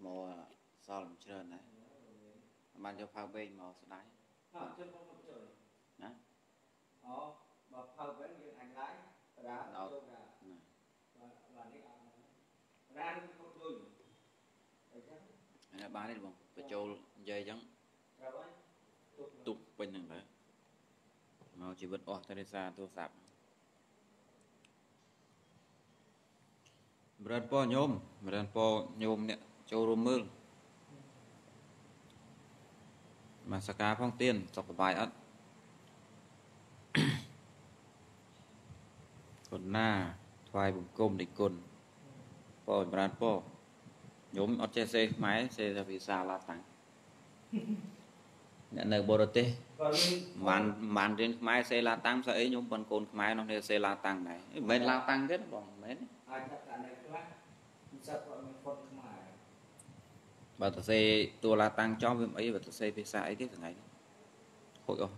ថ្មសល់មិនច្រើនដែរបានយកផៅវែងមកស្ដាយអត់ជិះមកមកជួយណាអូបើផៅវិញយើងអញឡាយបដាចូលកាណាបាទនេះអត់រានមកជួយអញ្ចឹងអានេះបានទេបងបញ្ចូលនិយាយអញ្ចឹងប្រាប់ហើយទុកទុកពេញហ្នឹងដែរមកជីវិតអស់តែដោយសារទូរស័ព្ទបរិនពរញោមបរិនពរញោមអ្នក ចូលរួមមើលមកសកាផងទៀនសុខសប្បាយអត់គុណណាថ្វាយបង្គំនៃគុណពរចម្រើនពរញោមអត់ចេះសេខ្មែរសេតែភាសាឡាតាំងអ្នកនៅបរទេសក៏មានបានបានរៀនខ្មែរសេឡាតាំងស្អីខ្ញុំប៉ុនកូនខ្មែរនោះនេះសេឡាតាំងដែរមិនមែនឡាតាំងទេណាបងមិនមែនទេអាចថាតែនៅខ្លះមិនសិតគាត់មានពុតខ្មែរ បើទៅសេតួឡាតាំងចំវាមិនអីបើទៅសេភាសាអីទេថ្ងៃនេះខូចអស់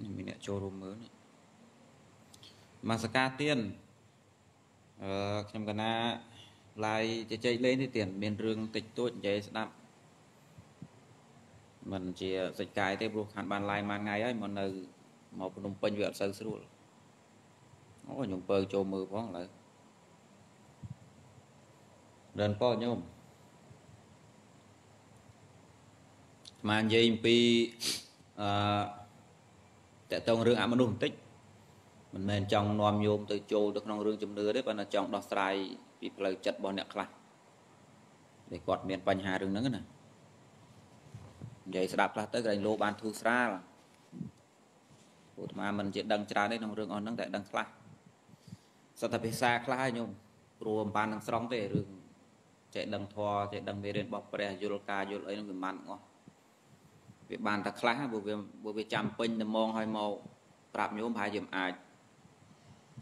នេះមានអ្នកចូលរួមមើលនេះមកសកាទៀនអឺខ្ញុំកណាឡាយជជែកលេងនេះទៀនមានរឿងតិចតួចនិយាយស្ដាប់មិនជាសេចក្កាយទេព្រោះខានបានឡាយមួយថ្ងៃហើយមកនៅមកភ្នំពេញវាអត់សូវស្រួលអូខ្ញុំពើចូលមើលផងឥឡូវ ដើនប៉ញោមស្មាននិយាយអំពីអឺតកតងរឿងអមនុស្សបន្តិចមិនមែនចង់នាំញោមទៅចូលទៅក្នុងរឿងជំនឿទេប៉ុន្តែចង់ដោះស្រាយពីផ្លូវចិត្តរបស់អ្នកខ្លះដែលគាត់មានបញ្ហារឿងហ្នឹងណានិយាយស្ដាប់ខ្លះទៅក្រែងលោបានធូរស្រាលពួកអាត្មាមិនជាដឹងច្រើនទេក្នុងរឿងអស់ហ្នឹងតែដឹងខ្លះសត្វតែភាសាខ្លះហើយញោមព្រោះមិនបាននឹងស្រង់ទេរឿង ចេះដឹងធម៌ចេះដឹងមេរៀនរបស់ព្រះយល់ការយល់អីនឹងវាបានអស់វាបានតែខ្លះព្រោះវាព្រោះវាចាំពេញតែមងឲ្យមកប្រាប់ញោមប្រហែលជាមិនអាច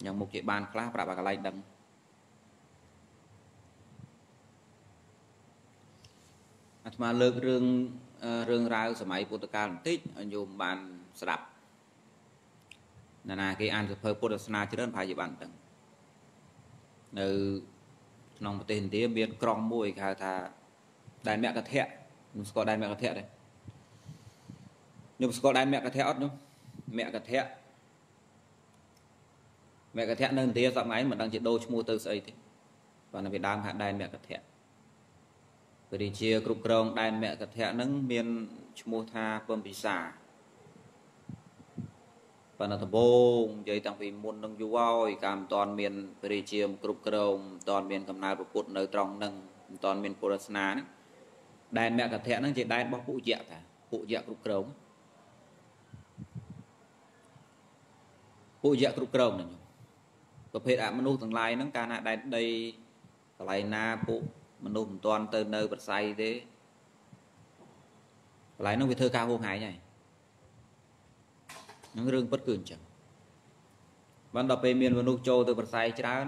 យ៉ាងមុខជាបានខ្លះប្រាប់ឲ្យកន្លែងដឹងអាត្មាលើករឿងរឿងរ៉ាវសម័យពុទ្ធកាលបន្តិចឲ្យញោមបានស្ដាប់ណានាគេអានសភើពុទ្ធសាសនាច្រើនប្រហែលជាបានដឹងនៅ ក្នុងប្រទេសឥណ្ឌាមានក្រុងមួយគេហៅថាដែនមគ្គធៈខ្ញុំស្គាល់ដែនមគ្គធៈទេខ្ញុំស្គាល់ដែនមគ្គធៈអត់ខ្ញុំមគ្គធៈមគ្គធៈនៅឥណ្ឌាសប្តាហ៍ថ្ងៃមិនដឹងជាដូរឈ្មោះទៅស្អីទេប៉ុន្តែវាដើមហៅដែនមគ្គធៈព្រះរាជាគ្រប់គ្រងដែនមគ្គធៈហ្នឹងមានឈ្មោះថាពំពិសា ប៉ុន្តែដំបូងនិយាយតាំងពីមុននឹងយូរហើយកាលមិនតាន់មានព្រះរាជាគ្រប់គ្រងមិនតាន់មានកំណើតពុទ្ធនៅត្រង់ហ្នឹងមិនតាន់មានពុទ្ធសាសនាហ្នឹងដែនមគ្គធៈហ្នឹងជាដែនរបស់ពួកយៈតាពួកយៈគ្រប់គ្រងពួកយៈគ្រប់គ្រងហ្នឹងប្រភេទអមនុស្សទាំងឡាយហ្នឹងកាលណាដែនដីកន្លែងណាពួកមនុស្សមិនតាន់ទៅនៅប្រស័យទេកន្លែងហ្នឹងវាធ្វើការហួងហែងហើយ នឹងរឿងពិតគឺអញ្ចឹងបានដល់ពេលមានមនុស្សចូលទៅប្រស័យច្រើន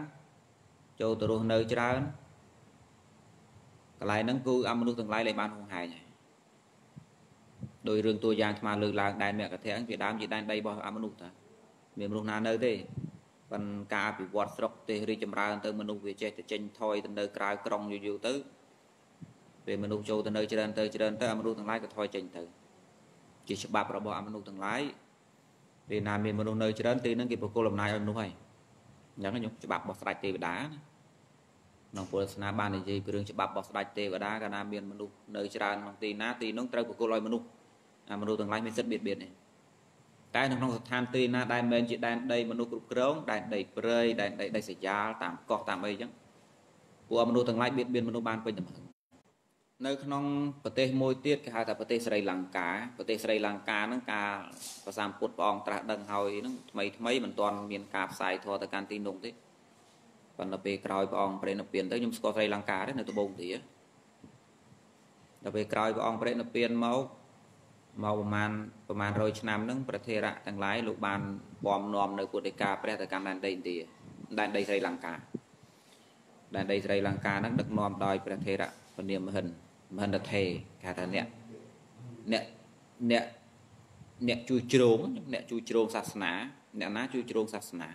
ចូលទៅរស់នៅច្រើនកន្លែងហ្នឹងគឺអមនុស្សទាំងឡាយលែងបានហួងហែងហើយដោយរឿងតួយ៉ាងអាត្មាលើកឡើងដែនមគ្គធៈវាដើមជាដែនដីរបស់អមនុស្សតាមានមនុស្សណានៅទេប៉ុន្តែការអភិវឌ្ឍស្រុកទេសរីកចម្រើនទៅមនុស្សវាចេះតែចេញថយទៅនៅក្រៅក្រុងយូរយូរទៅពេលមនុស្សចូលទៅនៅច្រើនទៅច្រើនទៅអមនុស្សទាំងឡាយក៏ថយចេញទៅជាច្បាប់របស់អមនុស្សទាំងឡាយ ពេលណាមានមនុស្សនៅច្រើនទីហ្នឹងគេប្រគល់អំណាចឲ្យមនុស្សហើយអញ្ចឹងខ្ញុំច្បាប់របស់ស្ដេចទេវតាណាក្នុងពុទ្ធសាសនាបាននិយាយពីរឿងច្បាប់របស់ស្ដេចទេវតាកាលណាមានមនុស្សនៅច្រើនក្នុងទីណាទីនោះត្រូវប្រគល់ឲ្យមនុស្សអាមនុស្សទាំងឡាយមានសិទ្ធិបៀតបៀនទេតែនៅក្នុងស្ថានទីណាដែលមិនមែនជាដែនដីមនុស្សគ្រប់គ្រងដែនដីព្រៃដែនដីដីសយ៉ាលតាមកោះតាមអីអញ្ចឹងពួកមនុស្សទាំងឡាយបៀតបៀនមនុស្សបានពេញទំហឹង នៅក្នុងប្រទេសមួយទៀតគេហៅថាប្រទេសស្រីលង្កាប្រទេសស្រីលង្កាហ្នឹងការប្រសាមពុទ្ធព្រះអង្គត្រាស់ដឹងហើយហ្នឹងថ្មីថ្មីមិនទាន់មានការផ្សាយធម៌ទៅកាន់ទីនោះទេប៉ុន្តែពេលក្រោយព្រះអង្គប្រេណពៀនទៅខ្ញុំស្គាល់ស្រីលង្កាទេនៅត្បូងទាដល់ពេលក្រោយព្រះអង្គប្រេណពៀនមកមកប្រហែលប្រហែល100ឆ្នាំហ្នឹងប្រធេរៈទាំងឡាយលោកបានបំនាំនៅពុទ្ធិកាព្រះទៅកាន់ដែនដីឥណ្ឌាដែនដីស្រីលង្កាដែនដីស្រីលង្កាហ្នឹងដឹកនាំដោយព្រះធេរៈពនាមមហិន មហិនតថេគេហៅថាអ្នកអ្នកអ្នកអ្នកជួយជ្រោងអ្នកជួយជ្រោងសាសនាអ្នកណាជួយជ្រោងសាសនា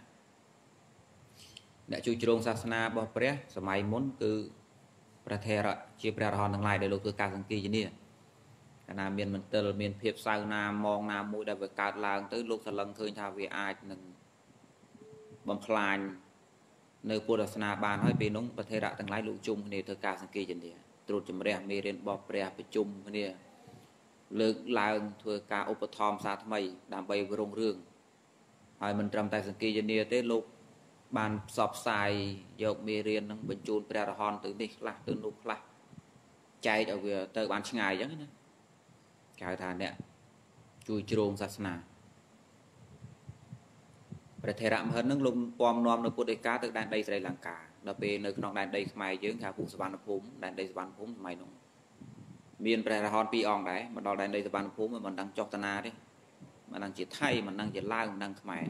អ្នកជួយជ្រងសាសនារបស់ព្រះសម័យមុនគឺព្រះថេរៈជាព្រះរហន្តទាំងឡាយដែលលោកធ្វើការសង្កេតជានេះកាលណាមានមន្ទិលមានភាពសៅណាមងណាមួយដែលវាកើតឡើងទៅលោកសលឹងឃើញថាវាអាចនឹងបំផ្លាញនៅពុទ្ធសាសនាបានហើយពេលនោះប្រធេរៈទាំងឡាយលោកជុំគ្នាធ្វើការសង្កេតជា ត្រួតជំរះមេរៀនរបស់ព្រះប្រជុំគ្នាលើកឡើងធ្វើការឧបត្ថម្ភសាថ្មី ដើម្បីរុងរឿងហើយមិនត្រឹមតែសង្កេតជាទេលោកបានផ្សព្វផ្សាយយកមេរៀននឹងបញ្ជូនព្រះរហន្តទៅនេះខ្លះទៅនោះខ្លះចែកឲ្យវាទៅបានឆ្ងាយអញ្ចឹងណាគេហៅថាអ្នកជួយជ្រោងសាសនាព្រះថេរមហិននឹងលោកពំនាំនៅពុទ្ធឯកាទៅដែនដីស្រីលង្កា ដល់ពេលនៅក្នុងដែនដីខ្មែរយើងគេហៅពុសវណ្ណភូមិដែនដីសវណ្ណភូមិសម័យនោះមានព្រះរហន្តពីរអង្គដែរមកដល់ដែនដីសវណ្ណភូមិមិនដឹងចុះតាណាទេមិនដឹងជាថៃមិនដឹងជាឡាវមិនដឹងខ្មែរ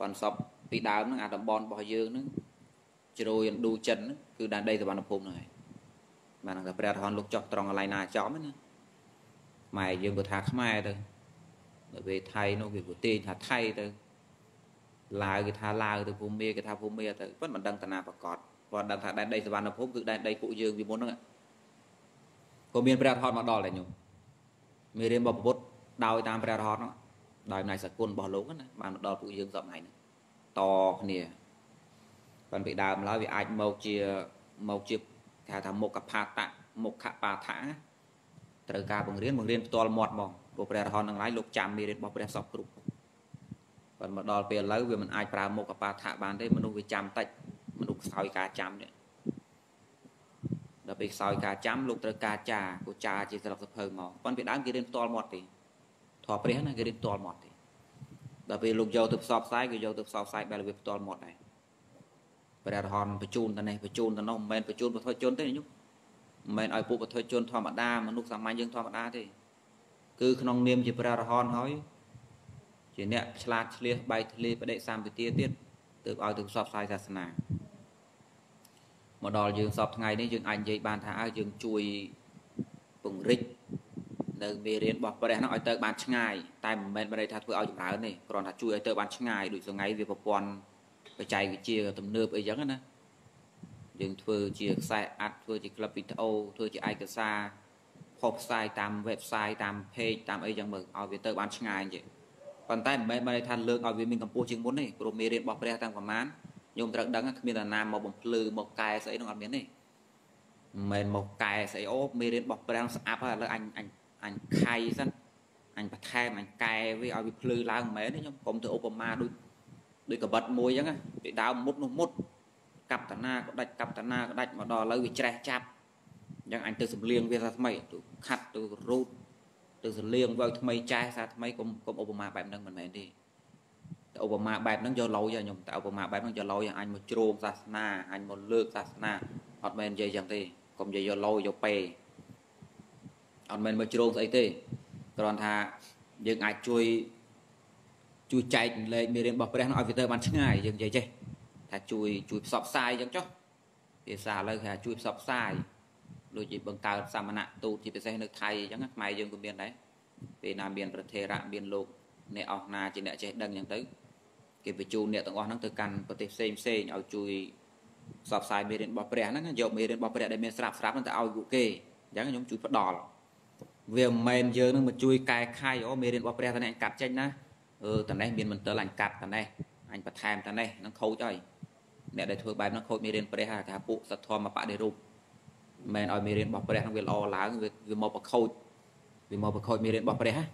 ប៉ុន្តែសពពីដើមហ្នឹងអាតំបន់របស់យើងហ្នឹងជ្រោយឥណ្ឌូចិនគឺដែនដីសវណ្ណភូមិហ្នឹងហើយបានថាព្រះរហន្តលោកចុះត្រង់កន្លែងណាចំណាខ្មែរយើងក៏ថាខ្មែរទៅដល់ពេលថៃនោះគេក៏ទាញថាថៃទៅ ឡាវគេថាឡាវទៅភូមិគេថាភូមិទៅប៉ុន្តែមិនដឹងតាណាប្រកបគាត់ដឹងថាដែនដីសវណ្ណភូមិគឺដែនដីពួកយើងពីមុនហ្នឹងក៏មានព្រះរហន្តមកដល់ដែរញោមមានរៀនរបស់ពុទ្ធដោយតាមព្រះរហន្តហ្នឹងដោយអំណាចសគុណរបស់លោកណាបានមកដល់ពួកយើងសពថ្ងៃហ្នឹងតគ្នាប៉ុន្តែពីដើមឡើយវាអាចមកជាមកជាគេហៅថាមុខផាតៈមុខបាថាត្រូវការបង្រៀនបង្រៀនផ្ទាល់មាត់មកព្រោះព្រះរហន្តទាំងឡាយលោកចាំមេរៀនរបស់ព្រះសពគ្រប់ ប៉ុន្តែមកដល់ពេលឥឡូវវាមិនអាចប្រើមុខបាថាបានទេមនុស្សវាចាំតិចមនុស្សខ្សោយការចាំនេះដល់ពេលខ្សោយការចាំលោកត្រូវការចាគូចាជាស្លឹកសភៅមកប៉ុន្តែពីដើមគេរៀនផ្ទាល់មាត់ទេធម៌ព្រះណាគេរៀនផ្ទាល់មាត់ទេដល់ពេលលោកយកទៅផ្សព្វផ្សាយគឺយកទៅផ្សព្វផ្សាយបែបរបៀបផ្ទាល់មាត់ដែរព្រះរហន្តបញ្ជូនទៅនេះបញ្ជូនទៅនោះមិនមែនបញ្ជូនពុទ្ធជនទេញោមមិនមែនឲ្យពួកពុទ្ធជនធម្មតាមនុស្សសាមញ្ញយើងធម្មតាទេគឺក្នុងនាមជាព្រះរហន្តហើយ ជាអ្នកឆ្លាតឆ្លៀសបែកធ្លាយបដិសម្បទាទៀតទើបឲ្យទៅផ្សព្វផ្សាយសាសនាមកដល់យើងសពថ្ងៃនេះយើងអាចនិយាយបានថាឲ្យយើងជួយពង្រិចនៅមេរៀនរបស់ព្រះហ្នឹងឲ្យទៅបានឆ្ងាយតែមិនមែនបានន័យថាធ្វើឲ្យចម្រើនទេគ្រាន់តែជួយឲ្យទៅបានឆ្ងាយដូចថ្ងៃវាប្រព័ន្ធបច្ចេកវិទ្យាទំនើបអីចឹងណាយើងធ្វើជាខ្សែអាត់ធ្វើជាក្លឹបវីដេអូធ្វើជាឯកសារផុសផ្សាយតាម website តាម page តាមអីចឹងមើលឲ្យវាទៅបានឆ្ងាយអញ្ចឹង ប៉ុន្តែមិនមែនបានន័យថាលើកឲ្យវាមានកម្ពស់ជាងមុនទេព្រោះមេរៀនរបស់ព្រះទាំងប្រមាណញោមត្រូវដឹងគ្មានអាណាមកបំភ្លឺមកកែស្អីនោះអត់មានទេមិនមែនមកកែស្អីអូមេរៀនរបស់ព្រះស្អាប់ហើយឥឡូវអញអញអញខៃសិនអញបន្ថែមអញកែវាឲ្យវាភ្លឺឡើងមិនមែនទេខ្ញុំកុំទៅឧបមាដូចដូចកបិតមួយអញ្ចឹងពីដើមមុតនោះមុតកັບតាណាក៏ដាច់កັບតាណាក៏ដាច់មកដល់ឥឡូវវាច្រេះចាប់អញ្ចឹងអញទៅសំលៀងវាថាថ្មីទៅខាត់ទៅរូត ទៅសលៀងវាថ្មីចែសាថ្មីកុំកុំឧបមាបែបហ្នឹងមិនមែនទេតែឧបមាបែបហ្នឹងយកលុយខ្ញុំតែឧបមាបែបហ្នឹងយកលុយអញមកជ្រោងសាសនាអញមកលើកសាសនាអត់មែននិយាយចឹងទេកុំនិយាយយកលុយយកពេអត់មែនមកជ្រោងស្អីទេគ្រាន់ថាយើងអាចជួយជួយចែកលេខមេរៀនរបស់ព្រះនោះឲ្យវាទៅបានឆ្ងាយយើងនិយាយចេះថាជួយជួយផ្សព្វផ្សាយអញ្ចឹងចុះភាសាឥឡូវគេថាជួយផ្សព្វផ្សាយ ដូចជាបង្កើតសមណៈទូតជាពិសេសនៅថៃអញ្ចឹងខ្មែរយើងក៏មានដែរពេលណាមានប្រធេរៈមានលោកអ្នកអស់ណាជាអ្នកចេះដឹងអញ្ចឹងទៅគេបញ្ជូនអ្នកទាំងអស់ហ្នឹងទៅកាន់ប្រទេសផ្សេងផ្សេងឲ្យជួយផ្សព្វផ្សាយមេរៀនរបស់ព្រះហ្នឹងយកមេរៀនរបស់ព្រះដែលមានស្រាប់ស្រាប់ហ្នឹងទៅឲ្យពួកគេអញ្ចឹងខ្ញុំជួយផ្ដល់វាមិនមែនយើងនឹងមកជួយកែខៃអូមេរៀនរបស់ព្រះតនេះអញកាត់ចេញណាអឺតនេះមានមន្ទិលអញកាត់តនេះអញបន្ថែមតនេះនឹងខូចហើយអ្នកដែលធ្វើបែបហ្នឹងខូចមេរៀនព្រះគេថាពួកសទ្ធម្មបដិរូប មិនឲ្យមេរៀនរបស់ព្រះនឹងវាល្អឡើងវាមកប្រខូចវាមកប្រខូចមេរៀនរបស់ព្រះណា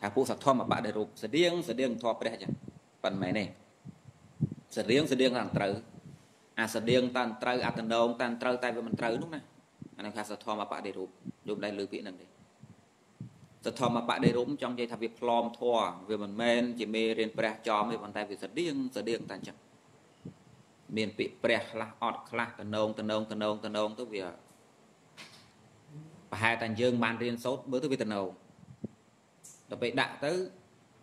ថាពួកសធម្មបដិរូបស្តៀងស្តៀងធម៌ព្រះចឹងប៉ុន្មានទេស្តៀងស្តៀងតាមត្រូវអាស្តៀងតាមត្រូវអត្តនងតាមត្រូវតែវាមិនត្រូវនោះណាអានឹងថាសធម្មបដិរូបយល់ដែរលើពាក្យហ្នឹងទេសធម្មបដិរូបចង់និយាយថាវាផ្លอมធម៌វាមិនមែនជាមេរៀនព្រះចំទេប៉ុន្តែវាស្តៀងស្តៀងតាមចឹង មានពាក្យព្រះខ្លះអត់ខ្លះតំណងតំណងតំណងតំណងទៅវាប្រហែលតែយើងបានរៀនសូត្រមើលទៅវាតំណងដល់ពេលដាក់ទៅ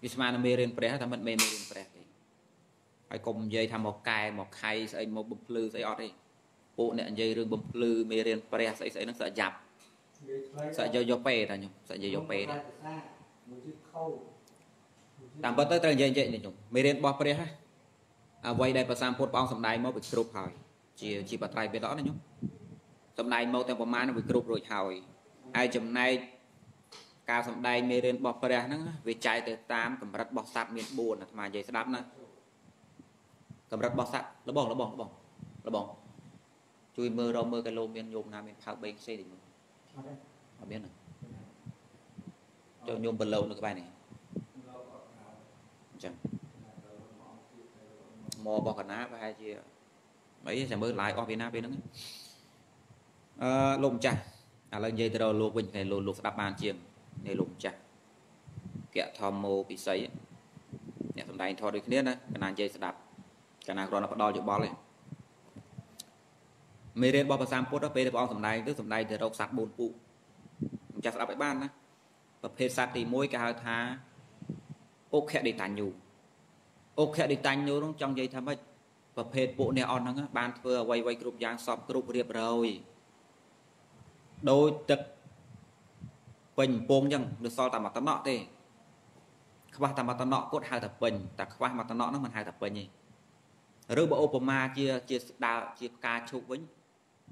វាស្មើនឹងមេរៀនព្រះតែមិនមេរៀនព្រះទេហើយកុំនិយាយថាមកកែមកខៃស្អីមកបំភ្លឺស្អីអត់ទេពួកអ្នកនិយាយរឿងបំភ្លឺមេរៀនព្រះស្អីស្អីហ្នឹងស្អាយ៉ាប់ស្អាយកយកពេតាខ្ញុំស្អាយកយកពេដែរតាមពិតទៅត្រូវនិយាយនិយាយខ្ញុំមេរៀនរបស់ព្រះឥ អ្វីដែលប្រសាមពុទ្ធព្រះអង្គសម្ដែងមកវាគ្រប់ហើយជាជាបត្រៃបិដកណាញោមសម្ដែងមកទាំងប្រមាណវាគ្រប់រួចហើយហើយចំណែកការសម្ដែងមេរៀនរបស់ព្រះហ្នឹងវាចែកទៅតាមកម្រិតរបស់សត្វមាន4អាត្មានិយាយស្ដាប់ណាកម្រិតរបស់សត្វលបងលបងលបងលបងជួយមើលរកមើលកាលោមានញោមណាមានផៅ3ខ្សែតិចមើលអត់មានទេចូលញោមបលោនៅក្បែរនេះអញ្ចឹង មករបស់កណាប្រហែលជាអីចាំមើល live អស់ពីណាពេលហ្នឹងអឺលោកម្ចាស់ឥឡូវនិយាយទៅដល់លោកវិញតែលោកលោកស្ដាប់បានជាងនៃលោកម្ចាស់កៈធម្មោពិសីអ្នកសំដែងថតដូចគ្នាណាកណានិយាយស្ដាប់កណាគ្រាន់តែផ្ដល់យោបល់ទេមេរៀនរបស់ភាសាពុទ្ធពេលព្រះអង្គសំដែងទៅសំដែងទៅរកសត្វ4ពូម្ចាស់ស្ដាប់ឲ្យបានណាប្រភេទសត្វទី1គេហៅថាអុខដេតាញូ អុខដេតាញូនោះចង់និយាយថាម៉េចប្រភេទពួកអ្នកអស់ហ្នឹងបានធ្វើអ្វីៗគ្រប់យ៉ាងសពគ្រប់រៀបរយដោយទឹកពេញពងអញ្ចឹងនៅសល់តែមួយតំណក់ទេខ្វះតែមួយតំណក់គាត់ហៅថាពេញតែខ្វះមួយតំណក់ហ្នឹងមិនហៅថាពេញទេឬបើឧបមាជាជាដើរជាផ្កាឈូកវិញ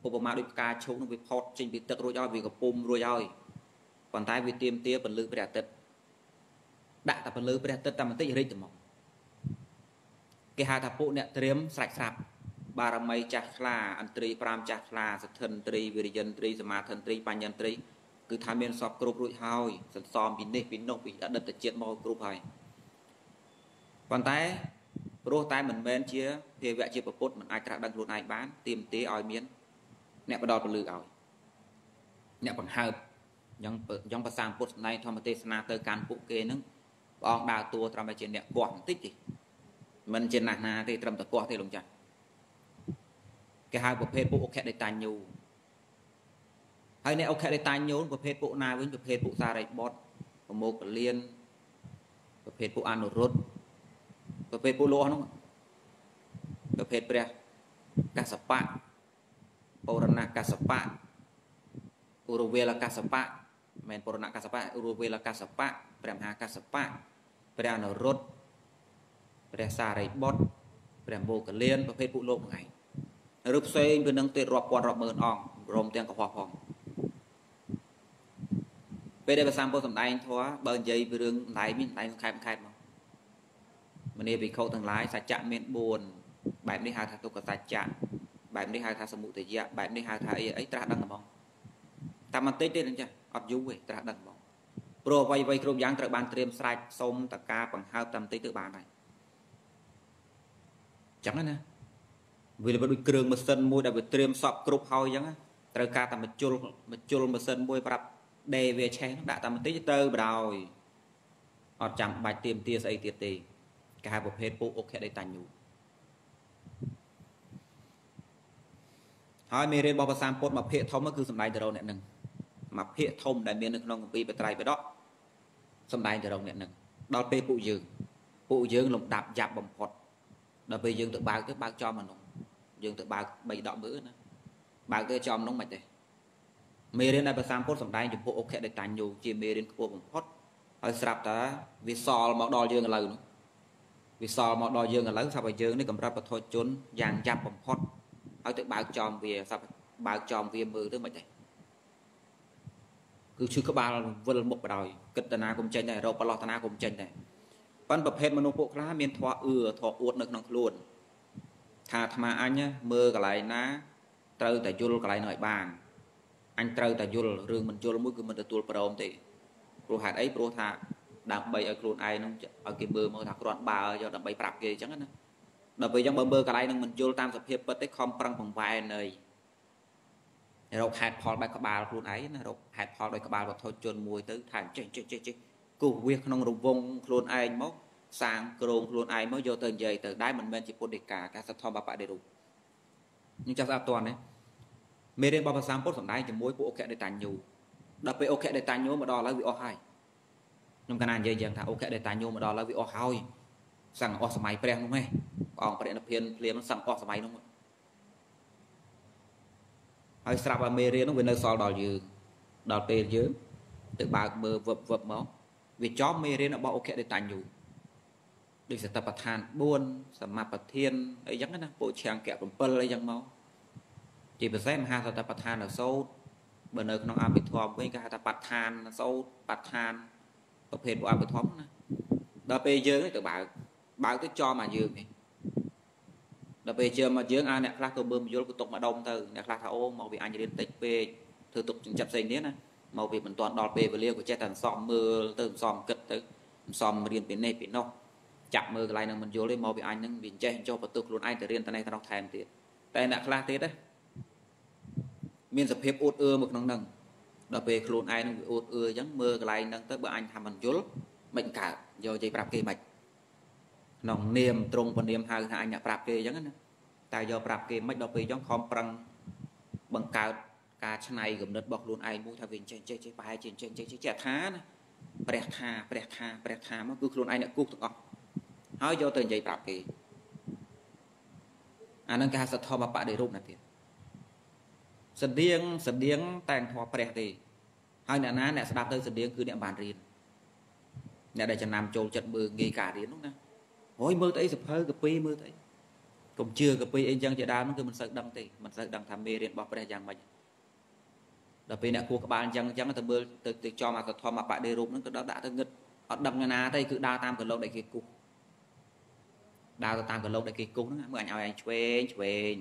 ឧបមាដូចផ្កាឈូកនឹងវាផុតចេញពីទឹករួចហើយវាកំពុំរួចហើយប៉ុន្តែវាទៀមទាពន្លឺព្រះអាទិត្យដាក់តែពន្លឺព្រះអាទិត្យតែបន្តិចរីកទៅមក គេហៅថាពួកអ្នកត្រៀមស្រេចស្រាប់បារមីចាស់ខ្លាអន្ត្រី5ចាស់ខ្លាសទ្ធិនត្រីវិរិយន្ត្រីសមាធិនត្រីបញ្ញន្ត្រីគឺថាមានសពគ្រប់រួចហើយសន្សំពីនេះពីនោះពីអតីតជាតិមកគ្រប់ហើយប៉ុន្តែព្រោះតែមិនមែនជាភាវៈជាពុទ្ធមិនអាចត្រាស់ដឹងខ្លួនឯងបានទៀមទាឲ្យមាន អ្នកបដលពលឺឲ្យអ្នកបង្ហើបអញ្ចឹងអញ្ចឹងភាសាពុទ្ធសម្ដែងធម្មទេសនាទៅកាន់ពួកគេហ្នឹងព្រះអង្គដើរតួត្រឹមតែជាអ្នកគាស់បន្តិចទេ មិនជាណាស់ណាទេត្រឹមតែគាស់ទេលោកចាស់គេហៅប្រភេទពួកអុខដេតាញូហើយអ្នកអុខដេតាញូប្រភេទពួកណាវិញប្រភេទពួកសារីបុតប្រមោកពលានប្រភេទពួកអនុរុទ្ធប្រភេទពួកលោះនោះប្រភេទព្រះកសបៈបរណកសបៈឧរវេលកសបៈមិនបរណកសបៈឧរវេលកសបៈព្រះមហាកសបៈព្រះអនុរុទ្ធ ព្រះសារីបុត្រព្រះមោគលានប្រភេទពួកលោកហ្នឹងឯងឬផ្សេងពីនឹងទៀតរាប់ពាន់រាប់ម៉ឺនអង្គព្រមទាំងកុហកផងពេលដែលព្រះសម្ពុទ្ធសម្ដែងធម៌បើនិយាយពីរឿងម្ដាយមានម្ដាយខែបខែបមកមនីវិខុទាំងឡាយសច្ចៈមាន4បែបនេះហៅថាទុក្ខសច្ចៈបែបនេះហៅថាសមុទយៈបែបនេះហៅថាអីអីត្រាស់ដឹងហ្មងតែបន្តិចទេអញ្ចឹងអត់យូរទេត្រាស់ដឹងហ្មងព្រោះអ្វីអ្វីគ្រប់យ៉ាងត្រូវបានត្រៀមស្រេចសុំតការបង្ហើបតាមបន្តិចទៅបានហើយ ចឹងណាវាដូចគ្រឿងម៉ាស៊ីនមួយដែលវាត្រៀមសពគ្រប់ហើយចឹងត្រូវការតែបញ្ជុលបញ្ជុលម៉ាស៊ីនមួយប្រាប់ដេវាឆេះដាក់តែបន្តិចទៅបដ ாய் អត់ចាំបាច់ទៀមទាស្អីទៀតទេគេហៅប្រភេទពុកអុកខដេតាញូហើយមេរៀនរបស់ភាសាពុទ្ធមួយភាគធំគឺសំដែងទៅរកអ្នកនឹងមួយភាគធំដែលមាននៅក្នុងគម្ពីរបត្រៃបដកសំដែងទៅរកអ្នកនឹងដល់ពេលពួកយើងពួកយើងលំដាប់យ៉ាប់បំផុត ដល់ពេលយើងទៅបើកទៅបើកចំអានោះយើងទៅបើក3ដកមើលណាបើកទៅចំនោះមិនទេមេរៀនដែលភាសាពុទ្ធសំដែងចំពោះអុខដេតាញូជាមេរៀនខ្ពស់បំផុតហើយស្រាប់តាវាសល់មកដល់យើងឥឡូវនោះវាសល់មកដល់យើងឥឡូវថាឲ្យយើងនេះកម្រិតបធុជនយ៉ាងយ៉ាប់បំផុតហើយទៅបើកចំវាសាប់បើកចំវាមើលទៅមិនទេគឺឈឺក្បាលវិលមុខបដ ாய் គិតតាណាគុំចេញដែររកប្រឡោះតាណាគុំចេញដែរ ប៉ុន្តែប្រភេទមនុស្សពួកខ្លះមានធွာអឿធွာអួតនៅក្នុងខ្លួន ថាអាត្មាអញមើលកន្លែងណា ត្រូវតែយល់កន្លែងនោះឲ្យបានអញត្រូវតែយល់រឿងមិនយល់មួយគឺមិនទទួលព្រមទេព្រោះហេតុអីព្រោះថាដើម្បីឲ្យខ្លួនឯងនឹងឲ្យគេមើលមកថាគ្រាន់បើយកដើម្បីប្រាប់គេអញ្ចឹងណាដល់ពេលអញ្ចឹងបើមើលកន្លែងនឹងមិនយល់តាមសភាពពិតទេខំប្រឹងបង្វែរនៃរកហេតុផលបែបក្បាលខ្លួនឯងណារកហេតុផលដោយក្បាលវត្ថុជនមួយទៅថាចេះចេះចេះចេះ គូសវាក្នុងរង្វង់ខ្លួនឯងមកសាងក្រងខ្លួនឯងមកយកទៅនិយាយទៅដែរមិនមែនជាពុទ្ធិកាការសទ្ធបបដិរូបនឹងចាស់ស្អាតតនេះមេរៀនរបស់ភាសាពុទ្ធសំដែងជាមួយពួកអុកដេតាញូដល់ពេលអុកដេតាញូមកដល់ឥឡូវវាអស់ហើយខ្ញុំកណានិយាយយ៉ាងថាអុកដេតាញូមកដល់ឥឡូវវាអស់ហើយសឹងអស់សម័យព្រះនោះហ៎ព្រះអង្គព្រះនិព្វានភ្លាមសឹងអស់សម័យនោះហើយស្រាប់ឲ្យមេរៀននោះវានៅសល់ដល់យើងដល់ពេលយើងទៅបើកមើលវឹបវឹបមក វាចំមេរៀនរបស់អុកដេតាញូដូចសតបដ្ឋាន4សមាបធានអីចឹងណាពោឆាំងកៈ7អីចឹងមកជាពិសេសមហាសតបដ្ឋានសោតបើនៅក្នុងអភិធម្មវិញគេហៅថាបដ្ឋានសោតបដ្ឋានប្រភេទពួកអភិធម្មណាដល់ពេលយើងទៅបើកបើកទៅចំអាយើងនេះដល់ពេលជើមកយើងអាអ្នកខ្លះក៏មើលមយល់ក៏ຕົកមកដុំទៅអ្នកខ្លះថាអូមកវាអញរៀនតិចពេកធ្វើទុកចិញ្ចឹមផ្សេងទៀតណា មកវាមិនទាន់ដល់ពេលវេលាក៏ចេះតែសំមើលទៅសំគិតទៅសំរៀនពីនេះពីនោះចាក់មើលកន្លែងនឹងមិនយល់ទេមកពីអញនឹងវាចេះចុះបន្ទុកខ្លួនឯងទៅរៀនទៅនេះទៅនោះថែមទៀតតែអ្នកខ្លះទៀតណាមានសភាពអួតអឺមកក្នុងនឹងដល់ពេលខ្លួនឯងនឹងវាអួតអឺអញ្ចឹងមើលកន្លែងហ្នឹងទៅបើអញថាមិនយល់មិនកើតយកជ័យប្រាប់គេមិនក្នុងនាមត្រង់ពនាមហៅថាអញអ្នកប្រាប់គេអញ្ចឹងណាតែយកប្រាប់គេមិនដល់ពេលអញ្ចឹងខំប្រឹងបង្កើត ការឆ្នៃគំនិតរបស់ខ្លួនឯងមួយថាវាចេះចេះចេះប្រហែលជាចេះចេះចេះចេះថាណាព្រះថាព្រះថាព្រះថាមកគឺខ្លួនឯងអ្នកគូសទាំងអស់ហើយយកទៅនិយាយប្រាប់គេអានឹងគេហៅសទ្ធមបដិរូបណាទៀតស្តៀងស្តៀងតែងធម៌ព្រះទេហើយអ្នកណាអ្នកស្ដាប់ទៅស្តៀងគឺអ្នកបានរៀនអ្នកដែលចំណាំចូលចិត្តមើលងាយការរៀននោះណាហើយមើលទៅអីសភៅកពីមើលទៅអីកុំជឿកពីអីចឹងជាដើមហ្នឹងគឺមិនសូវដឹងទេមិនសូវដឹងថាមេរៀនរបស់ព្រះយ៉ាងម៉េច ដល់ពេលអ្នកគួរក្បាលអញ្ចឹងអញ្ចឹងទៅមើលទៅទៅចំអសធម្មបដិរូបហ្នឹងក៏ដល់ដាក់ទៅងឹតអត់ដឹងណាទេគឺដើរតាមកលោកដែលគេគូសដើរទៅតាមកលោកដែលគេគូសហ្នឹងមើលអញឲ្យអញឆ្វេងឆ្វេង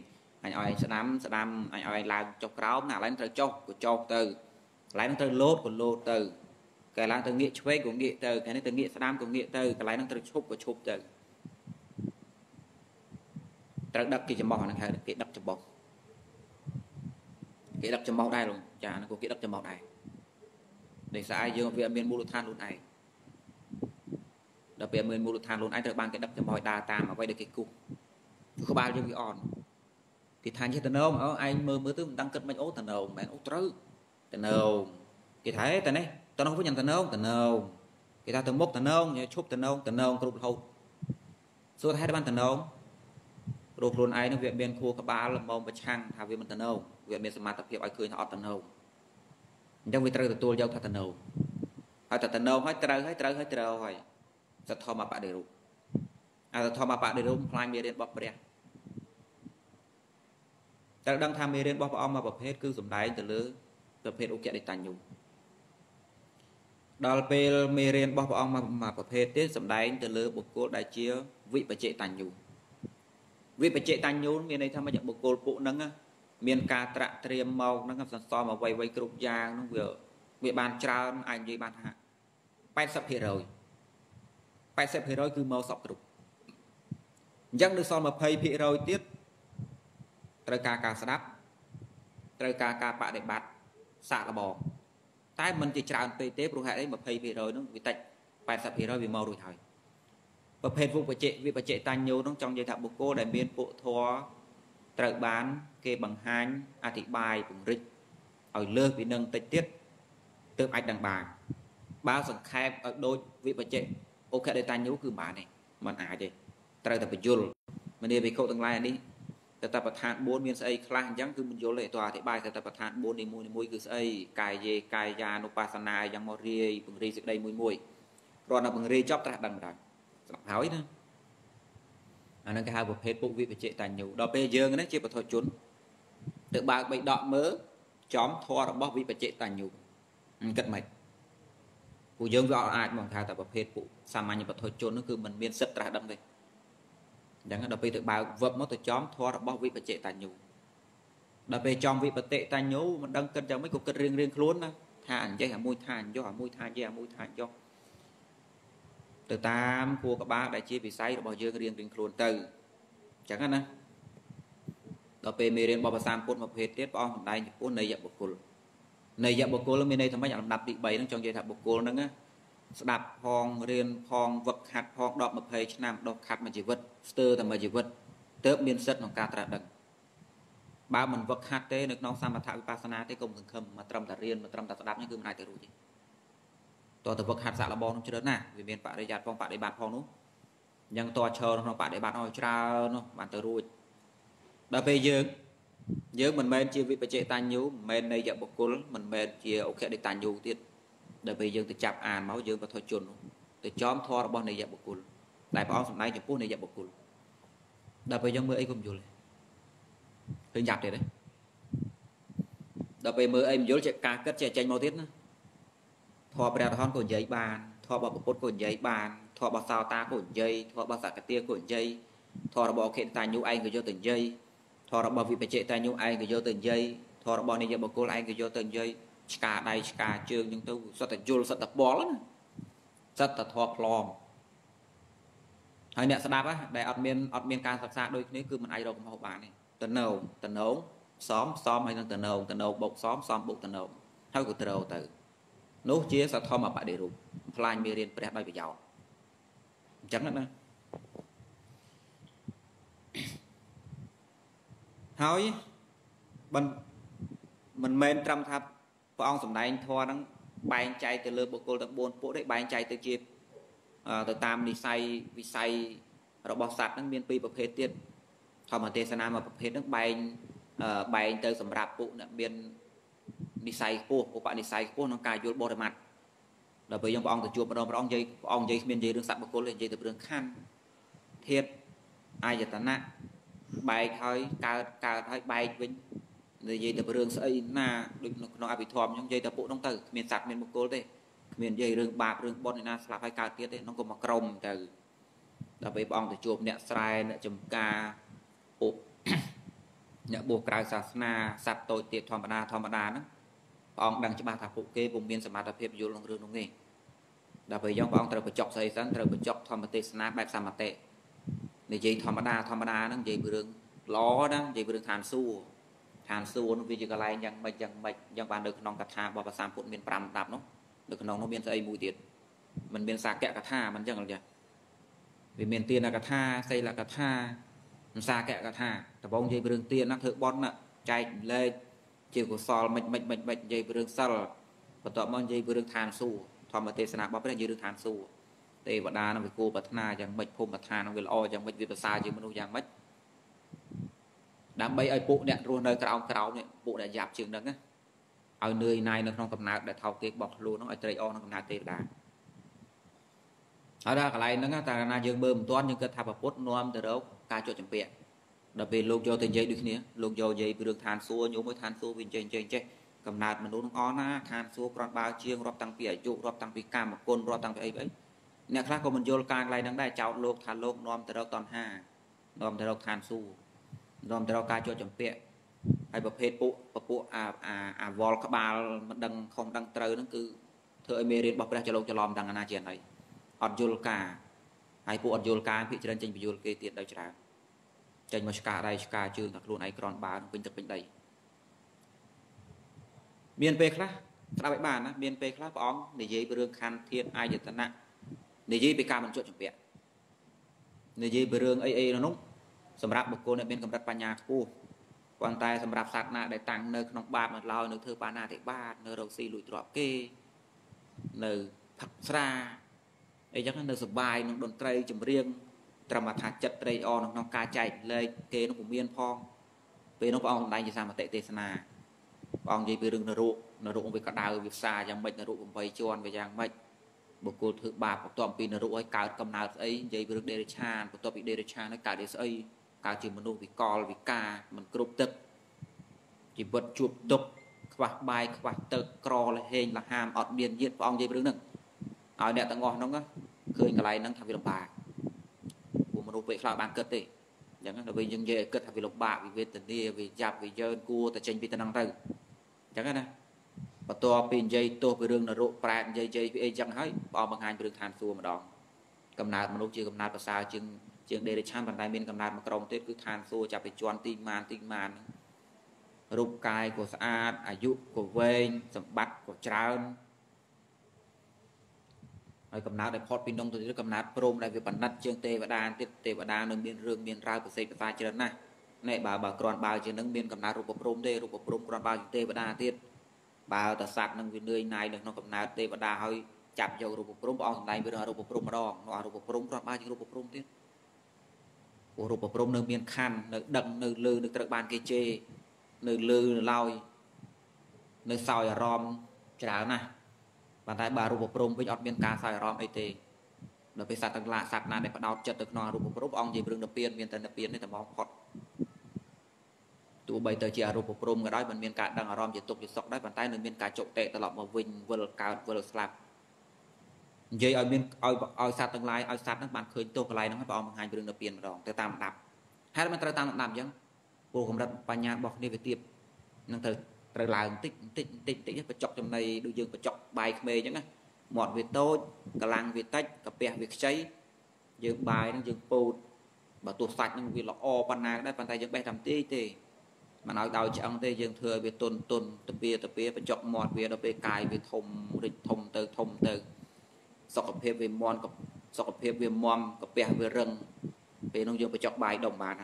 អញឲ្យអញស្ដាំស្ដាំអញឲ្យអញឡើងចុះក្រោមណាកន្លែងត្រូវចុះក៏ចុះទៅកន្លែងហ្នឹងត្រូវលោតក៏លោតទៅកន្លែងទៅងាកឆ្វេងក៏ងាកទៅកន្លែងនេះទៅងាកស្ដាំក៏ងាកទៅកន្លែងហ្នឹងត្រូវឈប់ក៏ឈប់ទៅត្រូវដឹកគេចំបោះហ្នឹងហៅគេដឹកចំបោះ គេដឹកចំបោះដែរលោកចាហ្នឹងក៏គេដឹកចំបោះដែរដោយសារយើងវាមានមូលដ្ឋានខ្លួនឯងដល់ពេលមានមូលដ្ឋានខ្លួនឯងត្រូវបានគេដឹកចំបោះដើរតាមអ្វីដែលគេគូសក្បាលយើងវាអន់គេថាចេះតណោមអូឯងមើលមើលទៅមិនដឹងគិតមិនអូតណោមមែនអូត្រូវតណោមគេថាតែនេះតណោមវិញតណោមតណោមគេថាទៅមុខតណោមឈប់តណោមតណោមគ្រប់រហូតសួរថាហេតុបានតណោម ព្រោះខ្លួនឯងនឹងវាមានខួរក្បាលល្មមប្រឆាំងថាវាមិនតណោមវាមានសមត្ថភាពឲ្យឃើញថាអត់តណោមអញ្ចឹងវាត្រូវទទួលយកថាតណោមហើយតណោមហើយត្រូវហើយត្រូវហើយត្រូវហើយសទ្ធមបដិរូបអាសទ្ធមបដិរូបខ្លាញ់មេរៀនរបស់ព្រះត្រូវដឹងថាមេរៀនរបស់ព្រះអង្គមួយប្រភេទគឺសំដែងទៅលើប្រភេទឧគតិតញ្ញូដល់ពេលមេរៀនរបស់ព្រះអង្គមួយប្រភេទទៀតសំដែងទៅលើបុគ្គលដែលជាវិបច្ចតញ្ញូ វិបច្ចតញ្ញូមានន័យថាមិនបុគ្គលពួកហ្នឹងមានការត្រាក់ត្រៀមមកហ្នឹងសន្សំអ្វីអ្វីគ្រប់យ៉ាងហ្នឹងវាវាបានច្រើនអាចនិយាយបានថា80% 80%គឺមកសពគ្រប់អញ្ចឹងនៅសល់20%ទៀតត្រូវការការស្ដាប់ត្រូវការការបដិបត្តិសាកល្បងតែមិនជាច្រើនពេកទេព្រោះហេតុអី20%នោះវាតិច80%វាមករួចហើយ ប្រភេទវិបច្ចៈវិបច្ចៈតញ្ញូនោះចង់និយាយថាបុគ្គលដែលមានពុធัวត្រូវបានគេបង្ហាញអธิบายពង្រិចឲ្យលើសពីនឹងតិចទៀតទើបអាចដឹងបានបើសង្ខេបឲ្យដូចវិបច្ចៈអូខេដេតញ្ញូគឺមិនបានទេមិនអាចទេត្រូវតែបញ្យលមនីវិខុទាំងឡាយនេះសតបដ្ឋាន4មានស្អីខ្លះអញ្ចឹងគឺមិនយល់ទេតើអធិប្បាយសតបដ្ឋាន4នីមួយៗគឺស្អីកាយយេកាយានុបស្សនាយ៉ាងមករាយពង្រីសេចក្តីមួយមួយគ្រាន់តែពង្រីចប់ត្រាស់ដឹងដល់ ស្រាប់ហើយណាអានឹងគេហៅប្រភេទពុកវិបជិតញ្ញូដល់ពេលយើងនេះជាពធជនទៅបើកបីដកមើលចំធររបស់វិបជិតញ្ញូគិតមិនពួកយើងវាអត់អាចមកថាតែប្រភេទពួកសាមញ្ញពធជននោះគឺมันមានសិទ្ធត្រាស់ដឹងទេអញ្ចឹងដល់ពេលទៅបើកវឹបមកទៅចំធម៌របស់វិបច្ចតញ្ញូដល់ពេលចំវិបតិតញ្ញូមិនដឹងគិតយ៉ាងម៉េចក៏គិតរៀងរៀងខ្លួនណាថាអញ្ចេះអាមួយថាអញ្ចោះអាមួយថានិយាយអាមួយថាអញ្ចោះ ទៅតាមគួរក្បាលដែលជាវិស័យរបស់យើងរៀងរៀងខ្លួនទៅអញ្ចឹងណាដល់ពេលមេរៀនរបស់ភាសាពុទ្ធមួយប្រភេទទៀតព្រះអង្គសម្ដែងចំពោះនៃយបុគ្គលនៃយបុគ្គលមានន័យថាម៉េចលំដាប់ទី3ហ្នឹងចង់និយាយថាបុគ្គលហ្នឹងណាស្ដាប់ផងរៀនផងវឹកខាត់ផង10 20ឆ្នាំដកខាត់មួយជីវិតស្ទើរតែមួយជីវិតទើបមានសិទ្ធិក្នុងការត្រាស់ដឹងបើមិនវឹកហាត់ទេនៅក្នុងសមថវិបស្សនាទេកុំសង្ឃឹមមកត្រឹមតែរៀនមកត្រឹមតែស្ដាប់នេះគឺមិនអាចទៅរួចទេ តើទៅវឹកហាត់សាក់លបងនោះច្រើនណាស់វាមានបរិយាទផងបដិបត្តិផងនោះអញ្ចឹងតើឈរក្នុងបដិបត្តិឲ្យច្រើននោះបានទៅរួចដល់ពេលយើងយើងមិនមែនជាវិបច្ចតញ្ញូមិនមែននៃយបុគ្គលមិនមែនជាអុខដិតញ្ញូទៀតដល់ពេលយើងទៅចាប់អានមកយើងបទជនទៅចំធម៌របស់នៃយបុគ្គលដែលព្រះអង្គសម្ដែងចំពោះនៃយបុគ្គលដល់ពេលយើងមើលអីក៏មិនយល់ឃើញយ៉ាប់ទៀតទេដល់ពេលមើលអីមិនយល់ជាការគិតជាចេញមកទៀតណា ធម៌ព្រះរហន្តក៏និយាយបានធម៌របស់ពុទ្ធក៏និយាយបានធម៌របស់សោតាក៏និយាយធម៌របស់សកតិក៏និយាយធម៌របស់អខេតតាញូឯងក៏យកទៅនិយាយធម៌របស់វិបជិតាញូឯងក៏យកទៅនិយាយធម៌របស់និយបុគ្គលឯងក៏យកទៅនិយាយឆ្កាដៃឆ្កាជើងអញ្ចឹងទៅសិតតែយល់សិតតែបល់ណាសិតតែធម៌ផ្លំហើយអ្នកស្ដាប់ដែលអត់មានអត់មានការសិក្សាដូចគ្នាគឺមិនអាចរកកំហុសបានទេតណងតណងផ្សំផ្សំហើយនឹងតណងតណងបូកផ្សំផ្សំបូកតណងហើយក៏ត្រូវទៅ នោះជាសធម្មបដិរូបផ្លាញមេរៀនព្រះដោយប្រយោជន៍អញ្ចឹងណាហើយមិនមិនមែនត្រឹមថាព្រះអង្គសម្ដែងធម៌ហ្នឹងបែងចែកទៅលើបុគ្គលទាំង4ពួកទេបែងចែកទៅជាទៅតាមនិស័យវិស័យរបស់សត្វហ្នឹងមានពីរប្រភេទទៀតធម្មទេសនាមួយប្រភេទហ្នឹងបែងបែងទៅសម្រាប់ពួកអ្នកមាន និស័យខ្ពស់ឧបនិស្ស័យខ្ពស់ក្នុងការយល់បរិមត្តដល់ពេលយើងព្រះអង្គទៅជួបម្ដងព្រះអង្គនិយាយព្រះអង្គនិយាយគ្មាននិយាយរឿងសត្វបុគ្គលទេនិយាយទៅរឿងខណ្ឌធាតអាយតនៈបែកហើយកើតកើតហើយបែកវិញនិយាយតែរឿងស្អីណាដូចនៅក្នុងអភិធម្មខ្ញុំនិយាយតែពួកនោះទៅគ្មានសត្វមានបុគ្គលទេគ្មាននិយាយរឿងបាបរឿងបុណ្យឯណាស្លាប់ហើយកើតទៀតទេនោះក៏មកក្រុមទៅដល់ពេលព្រះអង្គទៅជួបអ្នកស្រែអ្នកចំការពុកអ្នកបួសក្រៅសាសនាសត្វតូចទៀតធម្មតាធម្មតាហ្នឹង ព្រះអង្គដឹងច្បាស់ថាពួកគេពុំមានសមត្ថភាពយល់ក្នុងរឿងនោះទេដល់ពេលយើងព្រះអង្គត្រូវបញ្ចុកស្អីសិនត្រូវបញ្ចុកធម្មទេសនាបែបសមតិនិយាយធម្មតាធម្មតាហ្នឹងនិយាយពីរឿងល្អណានិយាយពីរឿងឋានសួគ៌ឋានសួគ៌នោះវាជាកន្លែងយ៉ាងម៉េចយ៉ាងម៉េចយ៉ាងបាននៅក្នុងកថារបស់ភាសាពុទ្ធមាន5ដាប់នោះនៅក្នុងនោះមានស្អីមួយទៀតมันមានសាកៈកថាមិនចឹងអញ្ចឹងវាមានទានកថាសីលកថាសាកៈកថាដំបងនិយាយពីរឿងទានណាធ្វើបន់ណាចែកលេខ ជាកុសលមិនមិនមិនមិននិយាយពីរឿងសិលបន្ទាប់មកនិយាយពីរឿងឋានសួគ៌ធម្មទេសនារបស់ព្រះនិយាយរឿងឋានសួគ៌ទេវតានឹងវាគួរប្រាថ្នាយ៉ាងម៉េចភូមិឋាននឹងវាល្អយ៉ាងម៉េចវាប្រសើរជាងមនុស្សយ៉ាងម៉េចដើម្បីឲ្យពួកអ្នករស់នៅក្រោមក្រោមនេះពួកអ្នកយ៉ាប់ជាងហ្នឹងណាឲ្យនឿយណាយនៅក្នុងកំណើតដែលថោកទាបរបស់ខ្លួនហ្នឹងឲ្យត្រេកអរក្នុងកំណើតទេវតាហើយដល់កន្លែងហ្នឹងតែកាលណាយើងមើលមិនទាន់យើងគិតថាប្រពុតនាំទៅរកការចុចចម្ពាក់ ដល់ពេលលោកយកទៅនិយាយដូចគ្នាលោកយកនិយាយពីរឿងឋានសួគ៌ញោមមួយឋានសួគ៌វាចេះចេះចេះកំណើតមនុស្សនឹងអស់ណាឋានសួគ៌គ្រាន់បើជាងរាប់តាំងពីអាយុរាប់តាំងពីកម្មគុណរាប់តាំងពីអីអីអ្នកខ្លះក៏មិនយល់ការកន្លែងហ្នឹងដែរចោតលោកថាលោកនាំទៅរកតណ្ហានាំទៅរកឋានសួគ៌នាំទៅរកការចុចចម្ពាក់ហើយប្រភេទពួកពពួកអាអាអាវល់ក្បាលមិនដឹងខុសដឹងត្រូវហ្នឹងគឺធ្វើឲ្យមេរៀនរបស់ព្រះចលោកច្រឡំដឹងអាណាជាណីអត់យល់ការហើយពួកអត់យល់ការភិកច្រើនចេញបញ្យល់គេទៀតដោយច្រើន ចេញមកឆ្កាដៃឆ្កាជើងថាខ្លួនឯងក្រនបាពេញទឹកពេញដីមានពេលខ្លះស្ដាប់ឲ្យបានណាមានពេលខ្លះព្រះអង្គនិយាយពីរឿងខណ្ឌធាតអាយតនៈនិយាយពីការបញ្ចុះចម្ពាក់និយាយពីរឿងអីអីនោះសម្រាប់បុគ្គលដែលមានកម្រិតបញ្ញាខ្ពស់ប៉ុន្តែសម្រាប់សត្វណាដែលតាំងនៅក្នុងបាបមកឡើយនៅធ្វើបាណាតិបាតនៅរកស៊ីលួចទ្រព្យគេនៅផឹកស្រាអីចឹងនៅសបាយនឹងតន្ត្រីចម្រៀង ត្រឹមថាចិត្តត្រេកអរក្នុងការចែកលេខគេនោះពុំមានផងពេលនោះព្រះអង្គសម្ដែងជាសមតិទេសនាព្រះអង្គនិយាយពីរឿងនរោនរោវាក្តៅវាផ្សាយ៉ាងម៉េចនរោ8ជាន់វាយ៉ាងម៉េចបុគ្គលធ្វើបាបបន្ទាប់ពីនរោឲ្យកើតកំណើតស្អីនិយាយពីរឿងដេរិឆានបន្ទាប់ពីដេរិឆានហើយកើតស្អីកើតជាមនុស្សវិកលវិការមិនគ្រប់ទឹកជីវិតជួបទុកខ្វះបាយខ្វះទឹកក្រលហេងលហាមអត់មានញាតព្រះអង្គនិយាយពីរឿងហ្នឹងឲ្យអ្នកទាំងអស់ហ្នឹងឃើញកន្លែងហ្នឹងថាវាលំបាកពួក មនុស្សពេលខ្លះបានគិតទេអញ្ចឹងដល់ពេលយើងនិយាយឲ្យគិតថាវាលំបាកវាវេទនាវាយ៉ាប់វាយ៉ឺនគួរតែចេញពីតំណឹងទៅអញ្ចឹងណាបន្ទាប់ពីនិយាយទោះពីរឿងនរកប្រែតនិយាយនិយាយពីអីចឹងហើយព្រះអង្គបង្ហាញពីរឿងឋានសួគ៌ម្ដងកំណើតមនុស្សជាកំណើតប្រសើរជាងជាងដេរិឆានប៉ុន្តែមានកំណើតមួយក្រុមទៀតគឺឋានសួគ៌ចាប់ពីជាន់ទីម៉ានទីម៉ានរូបកាយក៏ស្អាតអាយុក៏វែងសម្បត្តិក៏ច្រើន ហើយកំណើតដែលផុតពីនងទៅទៀតកំណើតព្រមដែលវាបណ្ឌិតជាងទេវតាទៀតទេវតានៅមានរឿងមានរាវប្រសិទ្ធភាសាច្រើនណាស់ណែបើបើក្រាន់បើជាងនឹងមានកំណើតរូបព្រមទេរូបព្រមក្រាន់បើជាងទេវតាទៀតបើតស័កនឹងវានឿយណាយនៅក្នុងកំណើតទេវតាហើយចាប់យករូបព្រំព្រះអង្គសម្ដែងពីរឿងរូបព្រំម្ដងនោះរូបព្រំគ្រាន់បើជាងរូបព្រំទៀតព្រោះរូបព្រំនៅមានខណ្ឌនៅដឹងនៅលើនៅត្រូវបានគេជេរនៅលើនៅឡើយនៅសោយអារម្មណ៍ច្រើនណាស់ ប៉ុន្តែបើរូបព្រំវិញអត់មានការសោយអារម្មណ៍អីទេដល់ពេលសត្វទាំងឡាសត្វណាដែលបដោតចិត្តទៅក្នុងរូបព្រំព្រះអង្គនិយាយរឿងនិព្វានមានតែនិព្វាននេះតែមកផុតទោះបីទៅជាអរូបព្រំក៏ដោយមិនមានការដឹងអារម្មណ៍ជាទុក្ខជាសុខដែរប៉ុន្តែនៅមានការចុកតេត្រឡប់មកវិញវិលកើតវិលស្លាប់និយាយឲ្យមានឲ្យឲ្យសត្វទាំងឡាយឲ្យសត្វហ្នឹងបានឃើញទោសកន្លែងហ្នឹងព្រះអង្គបង្ហាញរឿងនិព្វានម្ដងទៅតាមដាប់ហើយមិនត្រូវតាមដាប់អញ្ចឹងព្រោះកម្រិតបញ្ញារបស់គ្នាវាទៀតនឹងត្រូវ ត្រូវឡើងបន្តិចបន្តិចបន្តិចបន្តិចបច្ចុកចំណៃដូចយើងបច្ចុកបាយក្មេងអញ្ចឹងណាមាត់វាតូចកម្លាំងវាតិចកាពះវាខ្ចីយើងបាយហ្នឹងយើងពោតបើទោះសាច់ហ្នឹងវាល្អប៉ុណ្ណាដែរប៉ុន្តែយើងបេះតាមទីទេមិនឲ្យដោយឆ្អឹងទេយើងធ្វើឲ្យវាទុនទុនតពៀតពៀបច្ចុកមាត់វាដល់ពេលកាយវាធំរិចធំទៅធំទៅសុខភាពវាមន់សុខភាពវាមមកាពះវារឹងពេលនោះយើងបច្ចុកបាយដុំបាន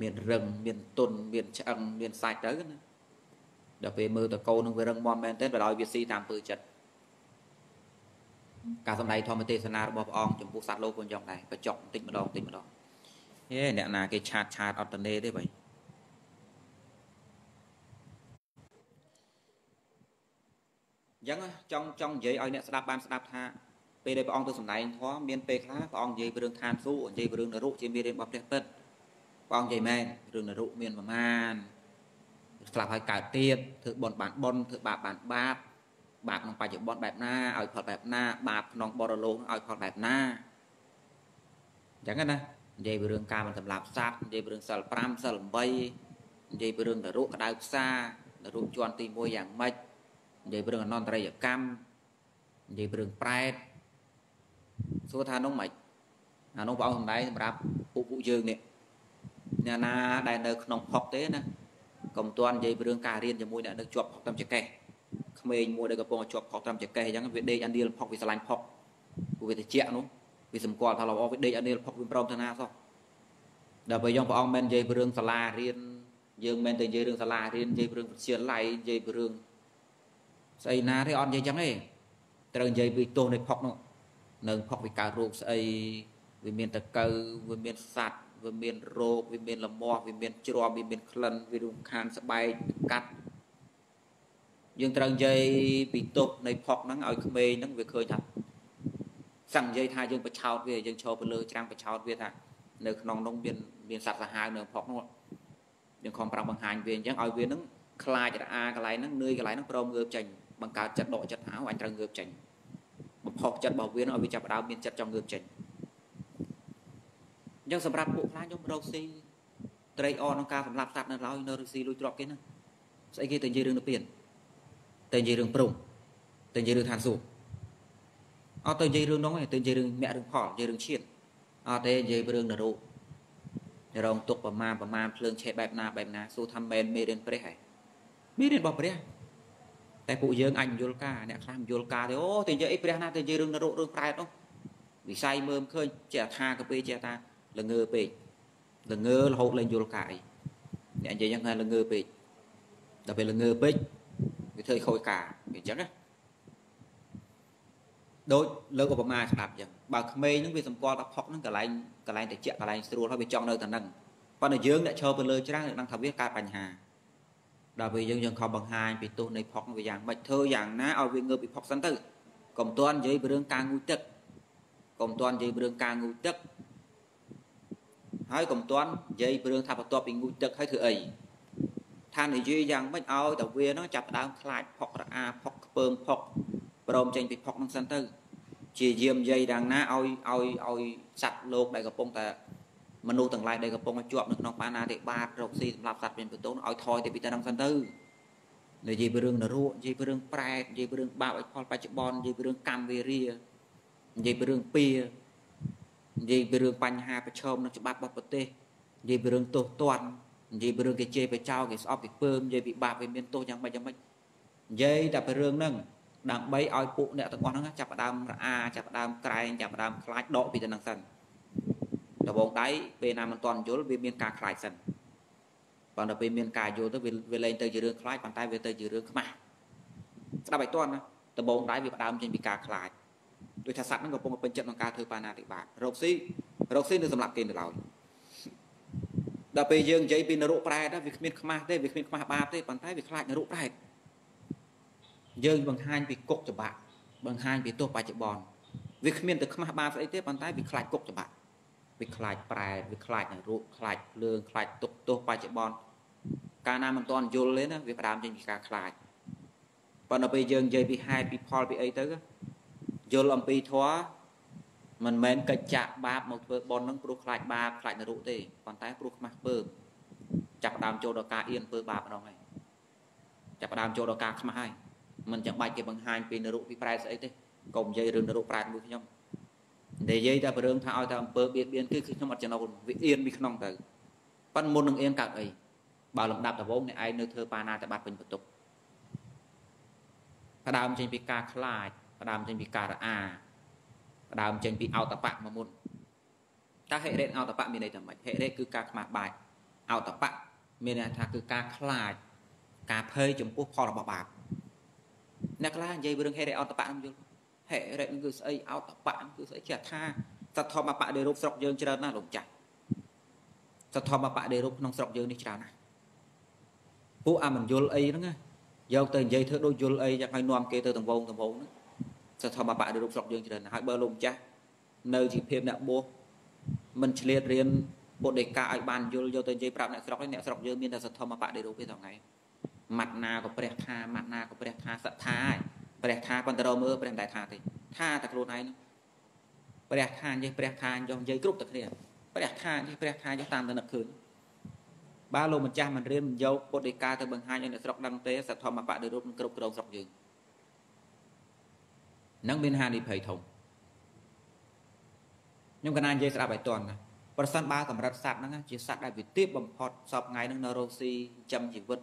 មានរឹងមានទុនមានឆ្អឹងមានសាច់ទៅណា ដល់ពេលមើលតកោនឹងវារឹងមាំមែនទែនបើដោយវាស៊ីតាមពើចិត្តការសំដែងធម្មទេសនារបស់ព្រះអង្គចំពោះសត្វលោកក៏យ៉ាងដែរបច្ចុកបន្តិចម្ដងបន្តិចម្ដងហេអ្នកណាគេឆាតឆាតអត់តនេទេបើអញ្ចឹងចង់ចង់និយាយឲ្យអ្នកស្ដាប់បានស្ដាប់ថាពេលដែលព្រះអង្គទៅសម្ដែងធម៌មានពេលខ្លះព្រះអង្គនិយាយពីរឿងឋានសួគ៌និយាយពីរឿងនរកជាមេរៀនរបស់ព្រះពិតព្រះអង្គនិយាយមែនរឿងនរកមានប្រមាណ ស្លាប់ហើយកើតទៀតធ្វើបន់បានបន់ធ្វើបាបបានបាបបាបក្នុងបច្ចុប្បន្នបែបណាឲ្យផលបែបណា បាបក្នុងបរលោកឲ្យផលបែបណាអញ្ចឹងណានិយាយពីរឿងការមិនសម្លាប់សត្វនិយាយពីរឿងសិល5សិល8និយាយពីរឿងនរកក្តៅផ្សារនរកជាន់ទី1យ៉ាងម៉េចនិយាយពីរឿងអនន្តរិយកម្មនិយាយពីរឿងប្រែតសួរថានោះម៉េចអានោះព្រះអង្គសម្ដែងសម្រាប់ពួកពួកយើងនេះអ្នកណាដែលនៅក្នុងផុកទេណា កុំទាន់និយាយពីរឿងការរៀនជាមួយអ្នកនៅជាប់ផុកតាមចកេះក្មេងមួយដែលកំពុងជាប់ផុកតាមចកេះអញ្ចឹងវាដេកអានៀលផុកវាឆ្លាញ់ផុកព្រោះវាត្រជាក់នោះវាសម្គាល់ថាល្អវាដេកអានៀលផុកវាព្រមទៅណាសោះដល់ពេលយើងព្រះអង្គមិននិយាយពីរឿងសាលារៀនយើងមិនទៅនិយាយរឿងសាលារៀននិយាយពីរឿងវិទ្យាល័យនិយាយពីរឿងស្អីណាទេអត់និយាយចឹងទេត្រូវនិយាយពីទោសនៃផុកនោះនៅផុកវាកើតរោគស្អីវាមានតកៅវាមានសัตว์ វាមានរោគវាមានលមាស់វាមានជ្រាំវាមានក្លិនវារំខានស្បែកកាត់យើងត្រូវនិយាយពីទុកនៃផុកហ្នឹងឲ្យក្មេងហ្នឹងវាឃើញថាសឹងនិយាយថាយើងបឆោតវាយើងឈរទៅលើច្រាំងបឆោតវាថានៅក្នុងនោះមានមានសត្វសាហាវនៅផុកនោះយើងខំប្រាប់បង្ហាញវាអញ្ចឹងឲ្យវានឹងខ្លាចរអាកន្លែងហ្នឹងនឿយកន្លែងហ្នឹងព្រមងើបចេញបង្កើតចិត្តដកចិត្តហៅអញត្រូវងើបចេញបំផុសចិត្តរបស់វាឲ្យវាចាប់ដើមមានចិត្តចង់ងើបចេញ អញ្ចឹងសម្រាប់ពួកខ្លាខ្ញុំរកស៊ីត្រេកអរក្នុងការសម្លាប់សត្វនៅឡើយនៅរកស៊ីលួចទ្រព្យគេណាស្អីគេទៅនិយាយរឿងទៅពៀនទៅនិយាយរឿងព្រំទៅនិយាយរឿងឋានសួគ៌អត់ទៅនិយាយរឿងនោះទេទៅនិយាយរឿងមគ្គរឿងផលនិយាយរឿងឈានអត់ទេនិយាយរឿងនរោរងទុកប្រមាណប្រមាណភ្លើងឆេះបែបណាបែបណាសួរថាមែនមេរៀនព្រះហ៎មេរៀនរបស់ព្រះតែពួកយើងអាចយល់ការអ្នកខ្លះមិនយល់ការទេអូទៅនិយាយអីព្រះណាទៅនិយាយរឿងនរោរឿងប្រែតនោះវិស័យមើលឃើញចេះថាក៏ពេលចេះថា ល្ងើពេកល្ងើរហូតលែងយល់ការអីអ្នកនិយាយយ៉ាងថាល្ងើពេកដល់ពេលល្ងើពេកវាធ្វើឲ្យខូចការវាអញ្ចឹងណាដូចលើកឧបមាស្ដាប់អញ្ចឹងបើក្មេងហ្នឹងវាសម្គាល់ថាផុកហ្នឹងកន្លែងកន្លែងតិចកន្លែងស្រួលហើយវាចង់នៅតែហ្នឹងប៉ុន្តែយើងអ្នកឈរទៅលើច្រាំងនឹងថាវាកើតបញ្ហាដល់ពេលយើងយើងខំបង្ហាញពីទោសនៃផុកវាយ៉ាងម៉េចធ្វើយ៉ាងណាឲ្យវាងើបពីផុកសិនទៅកុំទាន់និយាយពីរឿងការងូតទឹកកុំទាន់និយាយពីរឿងការងូតទឹក ហើយកុំទាន់និយាយពីរឿងថាបន្ទាប់ពីងូតទឹកហើយធ្វើអីថានិយាយយ៉ាងម៉េចឲ្យតែវានោះចាប់ដើមខ្លាចផុករអាផុកខ្ពើមផុកព្រមចេញពីផុកនឹងសិនទៅជាយាមយាយយ៉ាងណាឲ្យឲ្យឲ្យសត្វលោកដែលកំពុងតែមនុស្សទាំងឡាយដែលកំពុងជាប់នៅក្នុងបាណាតិបាតរកស៊ីសម្រាប់សត្វមានបន្ទោឲ្យថយទៅពីទៅនឹងសិនទៅនិយាយពីរឿងនរោនិយាយពីរឿងប្រែតនិយាយពីរឿងបាបឲ្យផលបច្ចុប្បន្ននិយាយពីរឿងកម្មវេរានិយាយពីរឿងពៀ និយាយពីរឿងបញ្ហាប្រឈមនៅច្បាប់របស់ប្រទេសនិយាយពីរឿងទោសទណ្ឌនិយាយពីរឿងគេជេរបចោគេស្អប់គេពើមនិយាយពីបាបវាមានទោសយ៉ាងម៉េចយ៉ាងម៉េចនិយាយតែពីរឿងហ្នឹងដើម្បីឲ្យពួកអ្នកទាំងអស់ហ្នឹងចាប់ផ្ដើមរអាចាប់ផ្ដើមក្រែងចាប់ផ្ដើមខ្លាចដកពីទៅនឹងសិនដបងដៃពេលណាមិនទាន់យល់វាមានការខ្លាចសិនប៉ុន្តែពេលមានការយល់ទៅវាលែងទៅជារឿងខ្លាចប៉ុន្តែវាទៅជារឿងខ្មាស់ស្ដាប់ឲ្យទាន់ណាដបងដៃវាផ្ដើមចេញពីការខ្លាច ដូចថាសត្វហ្នឹងកំពុងពេញចិត្តក្នុងការធ្វើបាណាតិបាតរកស៊ីរកស៊ីនៅសម្រាប់គេទៅឡើយដល់ពេលយើងនិយាយពីនរកប្រែតវាគ្មានខ្មាស់ទេវាគ្មានខ្មាស់បាបទេប៉ុន្តែវាខ្លាចនរកប្រែតយើងបង្ហាញពីគុកច្បាក់បង្ហាញពីទោសបច្ចុប្បន្នវាគ្មានទៅខ្មាស់បាបស្អីទេប៉ុន្តែវាខ្លាចគុកច្បាប់វាខ្លាចប្រែវាខ្លាចនឹងរូបខ្លាចភ្លើងខ្លាចទុកទោសបច្ចុប្បន្នកាលណាមិនទាន់យល់ទេណាវាផ្ដើមចេញពីការខ្លាចប៉ុន្តែពេលយើងនិយាយពីហេតុពីផលពីអីទៅ យល់អំពីធម៌មិនមែនកិច្ចចាក់បាបមកធ្វើបន់នឹងព្រោះខ្លាចបាបខ្លាចនរកទេប៉ុន្តែព្រោះខ្មាស់ពើចាប់ផ្ដើមចូលដល់ការអៀនពើបាបម្ដងហើយចាប់ផ្ដើមចូលដល់ការខ្មាស់ហើយមិនចាំបាច់គេបង្ហាញពីនរកពីប្រែស្អីទេកុំនិយាយរឿងនរកប្រែមួយខ្ញុំនិយាយតែរឿងថាឲ្យតែអំពើបៀតបៀនគឺខ្ញុំអត់ចំណូលវាអៀនពីក្នុងទៅប៉ុន្តែមុននឹងអៀនកើតអីបើលំដាប់ដំបូងអ្នកឯងនៅធ្វើបាណាតបាត់ពេញបន្ទុកផ្ដើមចេញពីការខ្លាច ផ្ដើមចេញពីការរអាផ្ដើមចេញពីអោតបៈមកមុនតើហេរិតអោតបៈមានន័យថាម៉េចហេរិតគឺការខ្មាស់បាច់អោតបៈមានន័យថាគឺការខ្លាចការភ័យចំពោះផលរបស់បាបអ្នកខ្លះនិយាយពីរឿងហេរិតអោតបៈនឹងយល់ហេរិតនឹងគឺស្អីអោតបៈគឺស្អីជាថាសទ្ធម្មបៈដែលរូបស្រុកយើងច្រើនណាស់លោកចាស់សទ្ធម្មបៈដែលរូបក្នុងស្រុកយើងនេះច្រើនណាស់ពួកអាមិនយល់អីហ្នឹងយកទៅនិយាយធ្វើដូចយល់អីយ៉ាងឲ្យនាំគេទៅតង្វងតង្វងហ្នឹង សធម្មបៈនៃរូបស្រុកយើងច្រើនហើយបើលោកម្ចាស់នៅជីវភាពអ្នកបួសមិនឆ្លៀតរៀនពុទ្ធដីកាឲ្យបានយល់យកទៅនិយាយប្រាប់អ្នកស្រុកអ្នកស្រុកយើងមានតែសធម្មបៈនៃរូបទេថ្ងៃម៉ាត់ណាក៏ព្រះថាម៉ាត់ណាក៏ព្រះថាសត្ថាហើយព្រះថាប៉ុន្តែរមើលព្រះមិនដែលថាទេថាតែខ្លួនឯងព្រះថានិយាយព្រះថាយកនិយាយគ្រប់តែគ្នាព្រះថានិយាយព្រះថាយកតាមទៅនឹកឃើញបើលោកម្ចាស់មិនរៀនមិនយកពុទ្ធដីកាទៅបង្ហាញឲ្យអ្នកស្រុកដឹងទេសធម្មបៈនៃរូបនឹងគ្រប់គ្រងស្រុកយើង នឹងមានហានិភ័យធំខ្ញុំកណានិយាយស្ដាប់ឲ្យតន់ណាប្រសិនបើកម្រិតសត្វហ្នឹងជាសត្វដែលវាទាបបំផុតសពថ្ងៃហ្នឹងនៅរកស៊ីចិញ្ចឹមជីវិត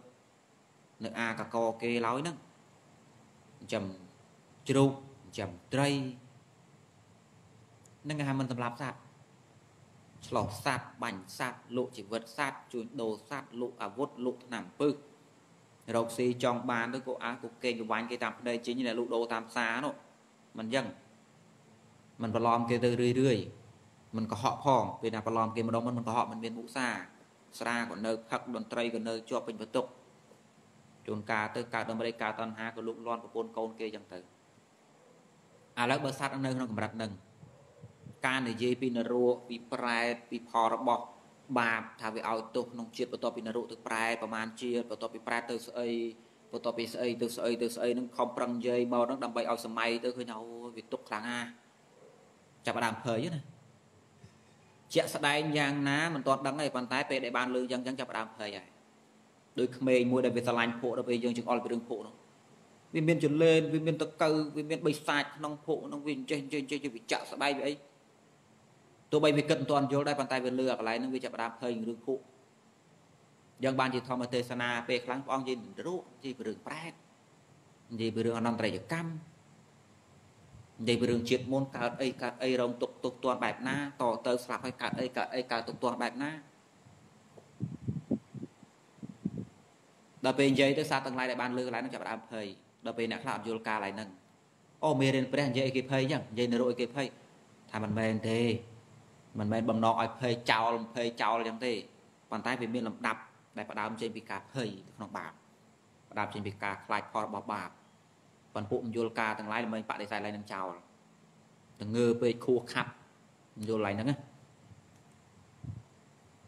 នៅអាកកគេឡើយហ្នឹងចិញ្ចឹមជ្រូកចិញ្ចឹមត្រីនឹងគេហៅមិនសម្លាប់សត្វឆ្លោះសត្វបាញ់សត្វលក់ជីវិតសត្វជួញដូរសត្វលក់អាវុធលក់ថ្នាំពឹសរកស៊ីចង់បានទៅក៏អាចក៏កេងកវាញ់គេតាមប្តីជិញដែលលក់ដូរតាមផ្សារនោះ មិនអញ្ចឹងមិនប្រឡំគេទៅរឿយរឿយមិនកុហកផងពេលណាប្រឡំគេម្ដងមិនមិនកុហកមិនមានមុសាស្រាក៏នៅផឹកតន្ត្រីក៏នៅជាប់ពេញបន្ទុកជួនកាលទៅកើតដំរីកើតតណ្ហាក៏លូកលាន់ប្រពន្ធកូនគេអញ្ចឹងទៅឥឡូវបើសត្វនៅក្នុងកម្រិតនឹងការនិយាយពីនរោពីប្រែតពីផលរបស់បាបថាវាឲ្យទោសក្នុងជាតិបន្ទាប់ពីនរោទៅប្រែតប្រមាណជាតិបន្ទាប់ពីប្រែតទៅស្អី បន្ទាប់ពីស្អីទៅស្អីទៅស្អីនឹងខំប្រឹងនិយាយមកហ្នឹងដើម្បីឲ្យសម័យទៅឃើញអូវាទុកខ្លាំងណាស់ចាប់ដើមភ័យណាជាក់ស្ដែងយ៉ាងណាមិនទាន់ដឹងទេប៉ុន្តែពេលដែលបានលើយ៉ាងចឹងចាប់ដើមភ័យហើយដោយក្មេងមួយដែលវាស្រឡាញ់ភក់ដល់ពេលយើងចង្អុលពីរឿងភក់នោះវាមានចលែនវាមានតកៅវាមានបិសាចក្នុងភក់នោះវាចេះចេះចេះវាចាក់ស្បែកវាអីទោះបីវាគិតមិនទាន់យល់ដែរប៉ុន្តែវាលឺអាកន្លែងហ្នឹងវាចាប់ដើមភ័យរឿងភក់ យើងបានជាធម្មទេសនាពេលខ្លាំងព្រះអង្គនិយាយរੂនិយាយពីរឿងប្រែតនិយាយពីរឿងអនន្តរយកម្មនិយាយពីរឿងជាតិមុនកើតអីកើតអីរងទុកទុកទាន់បែបណាតទៅស្លាប់ហើយកើតអីកើតអីកើតទុកទាន់បែបណាដល់ពេលនិយាយទៅសាទាំងឡាយដែលបានលើកឡើងនឹងចាប់ដើមភ័យដល់ពេលអ្នកខ្លះអត់យល់ការឡើយហ្នឹងអូមេរៀនព្រះនិយាយឲ្យគេភ័យអញ្ចឹងនិយាយនរោឲ្យគេភ័យថាមិនមែនទេមិនមែនបំណងឲ្យភ័យចោលភ័យចោលអញ្ចឹងទេប៉ុន្តែវាមានលំដាប់ ដែលផ្ដើមចេញពីការភ័យក្នុងបាបផ្ដើមចេញពីការខ្លាចផលរបស់បាបប៉ុន្តែពួកមយល់ការទាំងឡាយល្មិញបដិសេធឡើយនឹងចោលទៅងើពេកខួសខាប់មយល់ឡើយហ្នឹងណា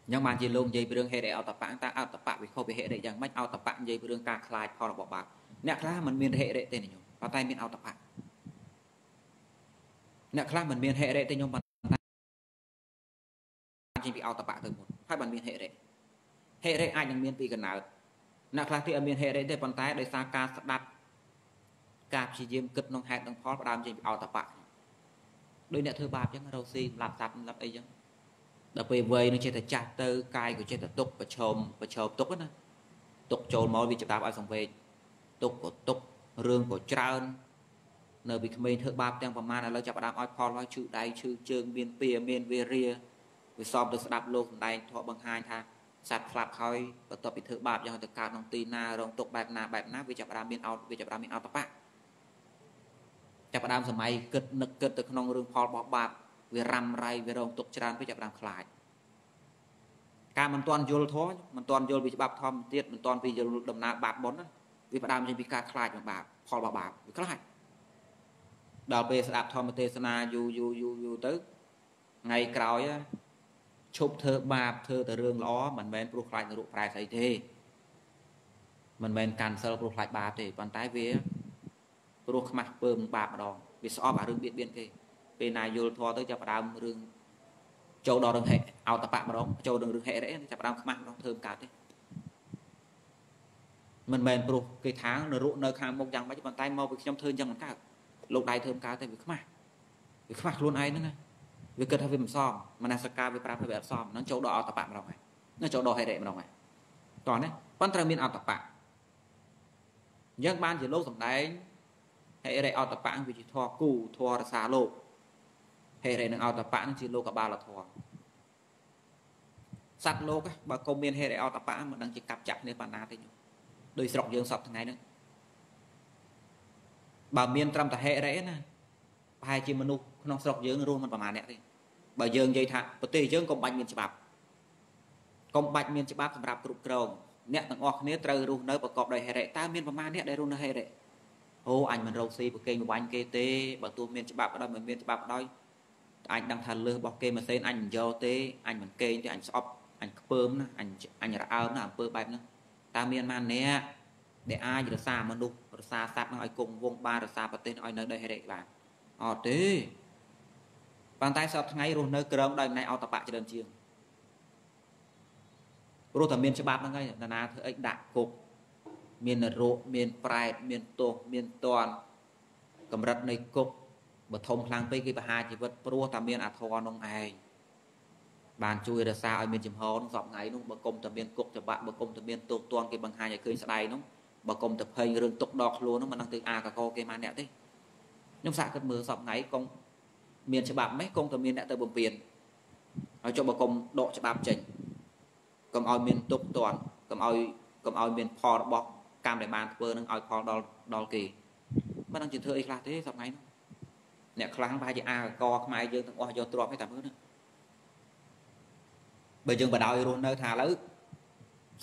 អញ្ចឹងបានជាលោកនិយាយពីរឿងហេតុអីអតបៈតើអតបៈវាខុសពីហេតុអីយ៉ាងម៉េចអតបៈនិយាយពីរឿងការខ្លាចផលរបស់បាបអ្នកខ្លះមិនមានហេតុទេញោមប៉ុន្តែមានអតបៈអ្នកខ្លះមិនមានហេតុទេញោមប៉ុន្តែចេញពីអតបៈទៅមុនហើយបានមានហេតុ ហេរិអាចនឹងមានពីកណើតអ្នកខ្លះទៀតអត់មានហេរិទេប៉ុន្តែដោយសារការស្ដាប់ការព្យាយាមគិតក្នុងហេតុនិងផលផ្ដើមចេញពីអតបៈដោយអ្នកធ្វើបាបអញ្ចឹងរោស៊ីសម្រាប់សត្វសម្រាប់អីអញ្ចឹងដល់ពេលវ័យនឹងចេះតែចាស់ទៅកាយក៏ចេះតែទុកប្រឈមប្រឈមទុកណាទុកចូលមកវាចាប់ឲ្យសង្វេគទុកក៏ទុករឿងក៏ច្រើន នៅពីក្មេងធ្វើបាបទាំងប្រមាណឥឡូវចាប់ផ្ដើមឲ្យផលហើយឈឺដៃឈឺជើងមានពៀមានវារាវាសមទៅស្ដាប់លោកសំដែងធម៌បង្ហាញថា សត្វខ្លាប់ហើយបន្ទាប់ពីធ្វើបាបយ៉ាងទៅកើតក្នុងទីណារងទុកបែបណាបែបណាវាចាប់ផ្ដើមមានអោតវាចាប់ផ្ដើមមានអតបៈចាប់ផ្ដើមសម័យគិតនឹកគិតទៅក្នុងរឿងផលរបស់បាបវារ៉ាំរ៉ៃវារងទុកច្រើនវាចាប់ផ្ដើមខ្លាចការមិនទាន់យល់ធម៌មិនទាន់យល់ពីច្បាប់ធម្មទៀតមិនទាន់ពីយល់ដំណើរបាបបុណ្យវាផ្ដើមចេញពីការខ្លាចរបស់បាបផលរបស់បាបវាខ្លាចដល់ពេលស្ដាប់ធម្មទេសនាយូរយូរយូរយូរទៅថ្ងៃក្រោយ ឈប់ធ្វើបាបធ្វើតែរឿងល្អមិនមែនព្រោះខ្លាចនរកប្រែស្អីទេមិនមែនកាន់សិលព្រោះខ្លាចបាបទេប៉ុន្តែវាព្រោះខ្មាស់ពើមបាបម្ដងវាស្អប់អារឿងបៀតបៀនគេពេលណាយល់ធေါ်ទៅចាប់ផ្ដើមរឿងចូលដល់រឿងហេអោតបៈម្ដងចូលដល់រឿងហេរ៉េចាប់ផ្ដើមខ្មាស់ម្ដងធ្វើមិនកើតទេមិនមែនព្រោះគេថានរកនៅខាងមុខយ៉ាងម៉េចប៉ុន្តែមកពីខ្ញុំធ្វើអញ្ចឹងមិនកើតលោកដៃធ្វើមិនកើតទេវាខ្មាស់វាខ្មាស់ខ្លួនឯងហ្នឹងណា វាគិតថាវាមិនសមមនសការវាប្រាប់ថាវាអត់សមហ្នឹងចូលដល់អតបៈម្ដងហើយនឹងចូលដល់ហេរ៉េម្ដងហើយតោះណាប៉ុន្តែត្រូវមានអតបៈអញ្ចឹងបានជាលោកសំដែងហេរេអតបៈវាជាធរគូធររសាលោកហេរេនឹងអតបៈនឹងជាលោកបាលធរសត្វលោកបើកុំមានហេរេអតបៈមិនដឹងជាកាប់ចាក់គ្នាប៉ុណ្ណាទេដូចស្រុកយើងសពថ្ងៃហ្នឹងបើមានត្រឹមតែហេរេណាប្រហែលជាមនុស្សក្នុងស្រុកយើងរស់មិនប្រហែលអ្នកទេ បើយើងនិយាយថាប្រទេសយើងកុំបាច់មានច្បាប់កុំបាច់មានច្បាប់សម្រាប់គ្រប់គ្រងអ្នកទាំងអស់គ្នាត្រូវរស់នៅប្រកបដោយហេរេតើមានប្រមាណអ្នកដែលរស់នៅហេរេអូអញមិនរកស៊ីប្រកេងប្រវាញ់គេទេបើទោះមានច្បាប់ក៏ដោយមិនមានច្បាប់ក៏ដោយអញដឹងថាលើសរបស់គេម៉ាស៊ីនអញមិនយកទេអញមិនកេងទេអញស្អប់អញខ្ពើមណាអញអញរអើមណាអំពើបែបហ្នឹងតើមានម៉ានអ្នកដែលអាចរសាមនុស្សរសាសត្វនឹងឲ្យគង់វង្សបានរសាប្រទេសឲ្យនៅដោយហេរេបានអត់ទេ ប៉ុន្តែសពថ្ងៃរស់នៅក្រងដោយអំណាចអតបៈច្រើនជាងព្រោះតែមានច្បាប់ហ្នឹងហើយតាណាធ្វើអីដាក់គុកមាននរកមានប្រែតមានទោសមានតន់កម្រិតនៃគុកបើធំខ្លាំងពេកគេបហាជីវិតព្រោះតែមានអាធរនោះឯងបានជួយរក្សាឲ្យមានចំហនោះសពថ្ងៃនោះបើគុំតែមានគុកច្បាក់បើគុំតែមានទោសទណ្ឌគេបង្ហាញឲ្យឃើញស្ដាយនោះបើគុំតែភ័យរឿងទុកដកខ្លួននោះមិនដឹងទៅអាកកគេមកអ្នកទេខ្ញុំសាកគិតមើលសពថ្ងៃកុំ មានច្បាប់ម៉េះកុំតែមានអ្នកទៅបំពេញហើយចុះបើកុំដកច្បាប់ចេញកុំឲ្យមានទុកទណ្ឌកុំឲ្យកុំឲ្យមានផលរបស់កម្មដែលបានធ្វើនឹងឲ្យផលដល់ដល់គេមិនដឹងជាធ្វើអីខ្លះទេសប្ងៃនោះអ្នកខ្លះប្រហែលជាអាកកខ្មែរយើងទាំងអស់យកទ្រព្យឲ្យតែមើលណាបើយើងបដ ாய் រស់នៅថាឥឡូវ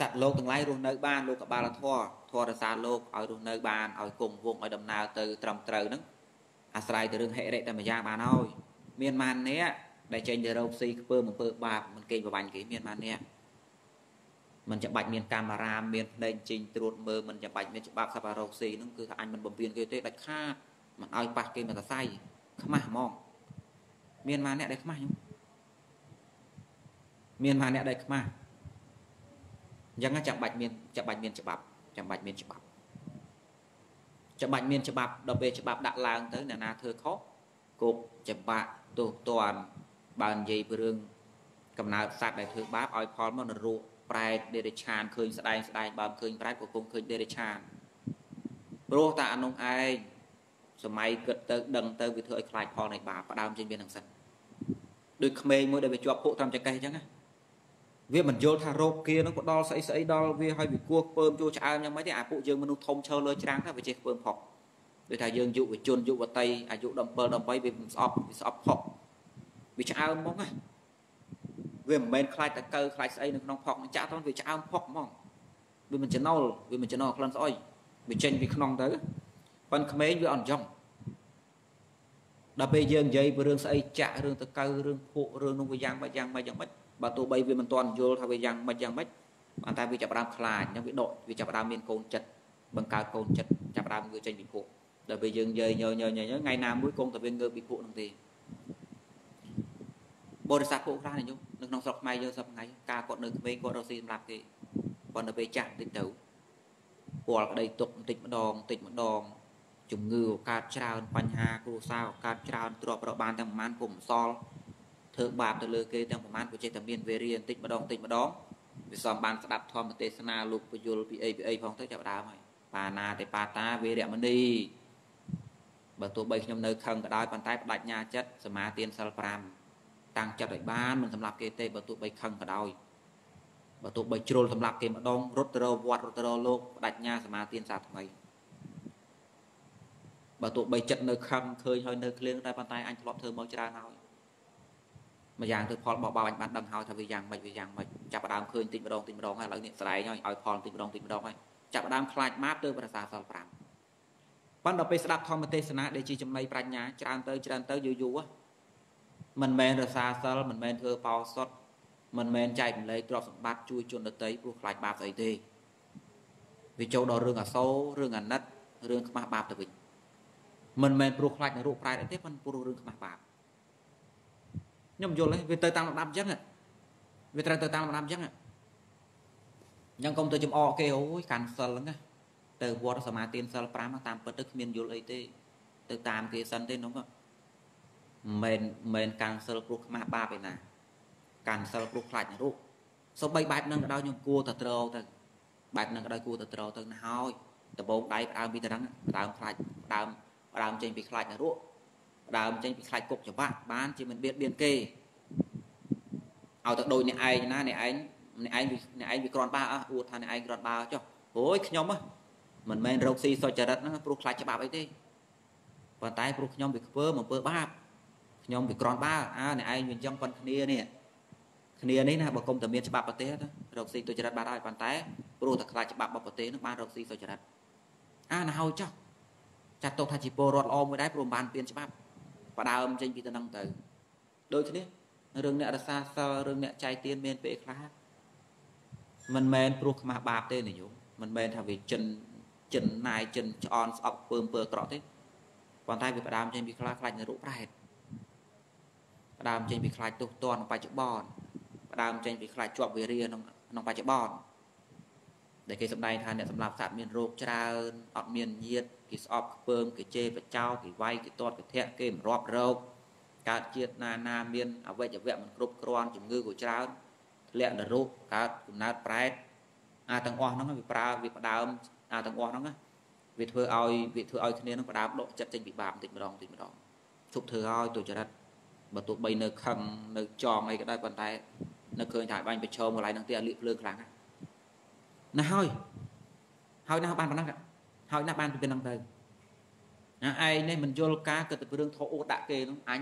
សត្វលោកទាំងឡាយរស់នៅបានលោកកបាលធរធររសាលោកឲ្យរស់នៅបានឲ្យគង់វងឲ្យដំណើរទៅត្រឹមត្រូវហ្នឹង អាស្រ័យទៅរឿងហិរិតែម្យ៉ាងបានហើយមានម៉ានអ្នកដែលចេញទៅរកស៊ីខ្ពើមអំពើបាបមិនកេងប្រវាញ់គេមានម៉ានអ្នកមិនចាំបាច់មានកាមេរ៉ាមានភ្នែកចេញត្រួតមើលមិនចាំបាច់មានច្បាប់សប្បុរសស៊ីហ្នឹងគឺថាអញមិនបំពេញគេទេដាច់ខាតមិនឲ្យប៉ះគេមកសរសៃខ្មាស់ហ្មងមានមកអ្នកដែលខ្មាស់ខ្ញុំមានមកអ្នកដែលខ្មាស់អញ្ចឹងចាំបាច់មានចាំបាច់មានច្បាប់ចាំបាច់មានច្បាប់ ចាំបាច់មានច្បាប់ដល់ពេលច្បាប់ដាក់ឡើងទៅអ្នកណាធ្វើខុសគប់ច្បាក់ទោសទណ្ឌបើនិយាយពីរឿងកំណើតសត្វដែលធ្វើបាបឲ្យផលមកនរកប្រែតដេរិឆានឃើញស្ដែងស្ដែងបើមិនឃើញប្រែតក៏គង់ឃើញដេរិឆានព្រោះតែអានោះឯងសម័យគិតទៅដឹងទៅវាធ្វើឲ្យខ្លាចផលនៃបាបផ្ដើមចេញវានឹងសិនដូចក្មេងមួយដែលវាជាប់ភក់ត្រឹមចង្កេះអញ្ចឹងណា វាមិនយល់ថារោគគានឹងក៏ដល់ស្អីស្អីដល់វាឲ្យវាគោះពើមជួឆ្អើមយ៉ាងម៉េចទេអាពួកយើងមនុស្សធំឈើលើច្រាំងថាវាចេះពើមផុកដូចថាយើងយុវជនយុវតីអាយុ17 18វាស្អប់វាស្អប់ផុកវាឆ្អើមហ្មងណាវាមិនមែនខ្លាចតកើខ្លាចស្អីនៅក្នុងផុកចាក់ទៅវាឆ្អើមផុកហ្មងវាមិនចំណុលវាមិនចំណុលក្លិនស្អុយវាចេញពីក្នុងទៅប៉ុន្តែក្មេងវាអត់អញ្ចឹងដល់ពេលយើងនិយាយពីរឿងស្អីចាក់រឿងតកៅរឿងភក់រឿងនោះវាយ៉ាងម៉េចយ៉ាងម៉េចយ៉ាងម៉េច បើទោះបីវាមិនទាន់យល់ថាវាយ៉ាងម៉េចយ៉ាងម៉េចប៉ុន្តែវាចាប់ផ្ដើមខ្លាចអញ្ចឹងវាដកវាចាប់ផ្ដើមមានកូនចិត្តបង្កើតកូនចិត្តចាប់ផ្ដើមវាចេញពីភក់ដល់ពេលយើងយើញយញយថ្ងៃណាមួយគង់តែវាងើបពីភក់នឹងទេបរិស័ទពួកខ្លះនេះខ្ញុំនៅក្នុងស្រុកខ្មែរយើងសប្តាហ៍ការគាត់នៅក្មេងគាត់រកស៊ីសម្រាប់គេប៉ុន្តែពេលចាស់បន្តិចទៅពលក្តីទុកបន្តិចម្ដងបន្តិចម្ដងជំងឺឱកាសច្រើនបញ្ហាគ្រួសារឱកាសច្រើនទ្រព្យរកបានទាំងប្រមាណគុំសល់ ធ្វើបាបទៅលើគេទាំងប្រមាណក៏ចេះតែមានវេរាបន្តិចម្ដងបន្តិចម្ដងវាសំបានស្ដាប់ធម្មទេសនាលោកពយលពីអីពីអីផងទៅចាប់ដើមហើយបាណាទេបាតាវេរមណីបើទោះបីខ្ញុំនៅខឹងក៏ដោយប៉ុន្តែបដិញ្ញាចិត្តសមាទានសិល5តាំងចិត្តឲ្យបានមិនសម្រាប់គេទេបើទោះបីខឹងក៏ដោយបើទោះបីជ្រុលសម្រាប់គេម្ដងរត់ទៅរកវត្តរត់ទៅរកលោកបដិញ្ញាសមាទានសាថ្មីបើទោះបីចិត្តនៅខឹងឃើញហើយនៅក្លៀងតែប៉ុន្តែអញធ្លាប់ធ្វើមកច្រើនហើយ ម្យ៉ាងទៅផលបោះបោអញបានដឹងហើយថាវាយ៉ាងម៉េចវាយ៉ាងម៉េចចាប់ផ្ដើមឃើញតិចម្ដងតិចម្ដងហើយឥឡូវនេះស្រែងហើយឲ្យផលតិចម្ដងតិចម្ដងហើយចាប់ផ្ដើមខ្លាចម៉ាប់ទៅប្រសាសល់5ប៉ុន្តែដល់ពេលស្ដាប់ធម្មទេសនាដែលជាចំណីប្រាជ្ញាច្រើនទៅច្រើនទៅយូរយូរមិនមែនរសាសិលមិនមែនធ្វើបោសុតមិនមែនចែកម្លែកទ្រព្យសម្បត្តិជួយជនដទៃព្រោះខ្លាចបាបស្អីទេវាចូលដល់រឿងអសូររឿងអាណិតរឿងខ្មាស់បាបទៅវិញមិនមែនព្រោះខ្លាចនៅរូបប្រែតអីទេប៉ុន្តែព្រោះរឿងខ្មាស់បាប ខ្ញុំយល់ទេវាទៅតាមលំដាប់អញ្ចឹងវាត្រូវទៅតាមលំដាប់អញ្ចឹងអញ្ចឹងកុំទៅចំអកគេអូយកាន់សិលហ្នឹងណាទៅវត្តសមាទានសិល5តាមពិតទៅគ្មានយល់អីទេទៅតាមគេសិនទេនោះមិនមែនមិនកាន់សិលព្រោះខ្មាស់បាបឯណាកាន់សិលព្រោះខ្លាចនៅរូបសូម្បីបែបហ្នឹងក៏ដោយខ្ញុំគួរតែត្រូវទៅបែបហ្នឹងក៏ដោយគួរតែត្រូវទៅណាហើយដបងដៃផ្ដើមពីត្រង់ផ្ដើមខ្លាចផ្ដើមផ្ដើមចេញពីខ្លាចនៅរូបផ្ដើមចេញពីខ្លាចគុកច្បាក់បានជាមិនបៀតបៀនគេឲ្យទៅដូចអ្នកឯងណាអ្នកឯងអ្នកឯងអ្នកឯងវាក្រាន់បាអួតថាអ្នកឯងក្រាន់បាចុះអូយខ្ញុំមិនមែនរោគស៊ីសុចរិតហ្នឹងព្រោះខ្លាចច្បាប់អីទេប៉ុន្តែព្រោះខ្ញុំវាខ្ពើមអំពើបាបខ្ញុំវាក្រាន់បាអើអ្នកឯងវាអញ្ចឹងប៉ុនគ្នានេះគ្នានេះណាបើគុំតែមានច្បាប់ប្រទេសទៅរកស៊ីទុច្ចរិតបានហើយប៉ុន្តែព្រោះតែខ្លាចច្បាប់របស់ប្រទេសនឹងបានរកស៊ីសុច្ចរិតអាណាហើយចុះចាត់ទុកថាជាពលរដ្ឋល្អមួយដែរព្រោះបានពៀនច្បាប់ បដើមចេញពីតំណឹងទៅដូចគ្នារឿងអ្នករសាសិលរឿងអ្នកចៃទៀនមានពេលខ្លះមិនមែនព្រោះខ្មាស់បាបទេនាយកមិនមែនថាវាចិនចិនណាយចិនឆ្អន់ស្អប់ពើពើក្រក់ទេប៉ុន្តែវាផ្ដើមចេញពីខ្លាចខ្លាចនៅរូបប្រែតផ្ដើមចេញពីខ្លាចទោសទណ្ឌបច្ចុប្បន្នផ្ដើមចេញពីខ្លាចជាប់វារាក្នុងក្នុងបច្ចុប្បន្នដែលគេសម្ដែងថាអ្នកសម្លាប់សត្វមានរោគច្រើនអត់មានញាត គេស្អប់ខ្ពើមគេជេរបចោគេវាយគេទាត់គេធាក់គេមិនរាប់រោគកើតជាតិណាណាមានអវយវៈមិនគ្រប់គ្រាន់ជំងឺក៏ច្រើនធ្លាក់នរោគកើតកំណើតប្រែតអាទាំងអស់ហ្នឹងវាប្រើវាផ្ដើមអាទាំងអស់ហ្នឹងវាធ្វើឲ្យវាធ្វើឲ្យគ្នានឹងផ្ដើមដកចិត្តចេញពីបាបបន្តិចម្ដងបន្តិចម្ដងជប់ធ្វើឲ្យទុច្ចរិតបើទោះបីនៅខឹងនៅចងអីក៏ដោយប៉ុន្តែនៅឃើញថាបាញ់ប្រឈមកន្លែងហ្នឹងទៀតលៀកភ្លើងខ្លាំងណាស់ហើយហើយណាស់បានប៉ុណ្ណឹង ហើយណាស់បានពីប៉ុណ្ណឹងទៅណាឯងនេះមិនយល់ការគិតទៅរឿងធោអូដាក់គេហ្នឹងអញ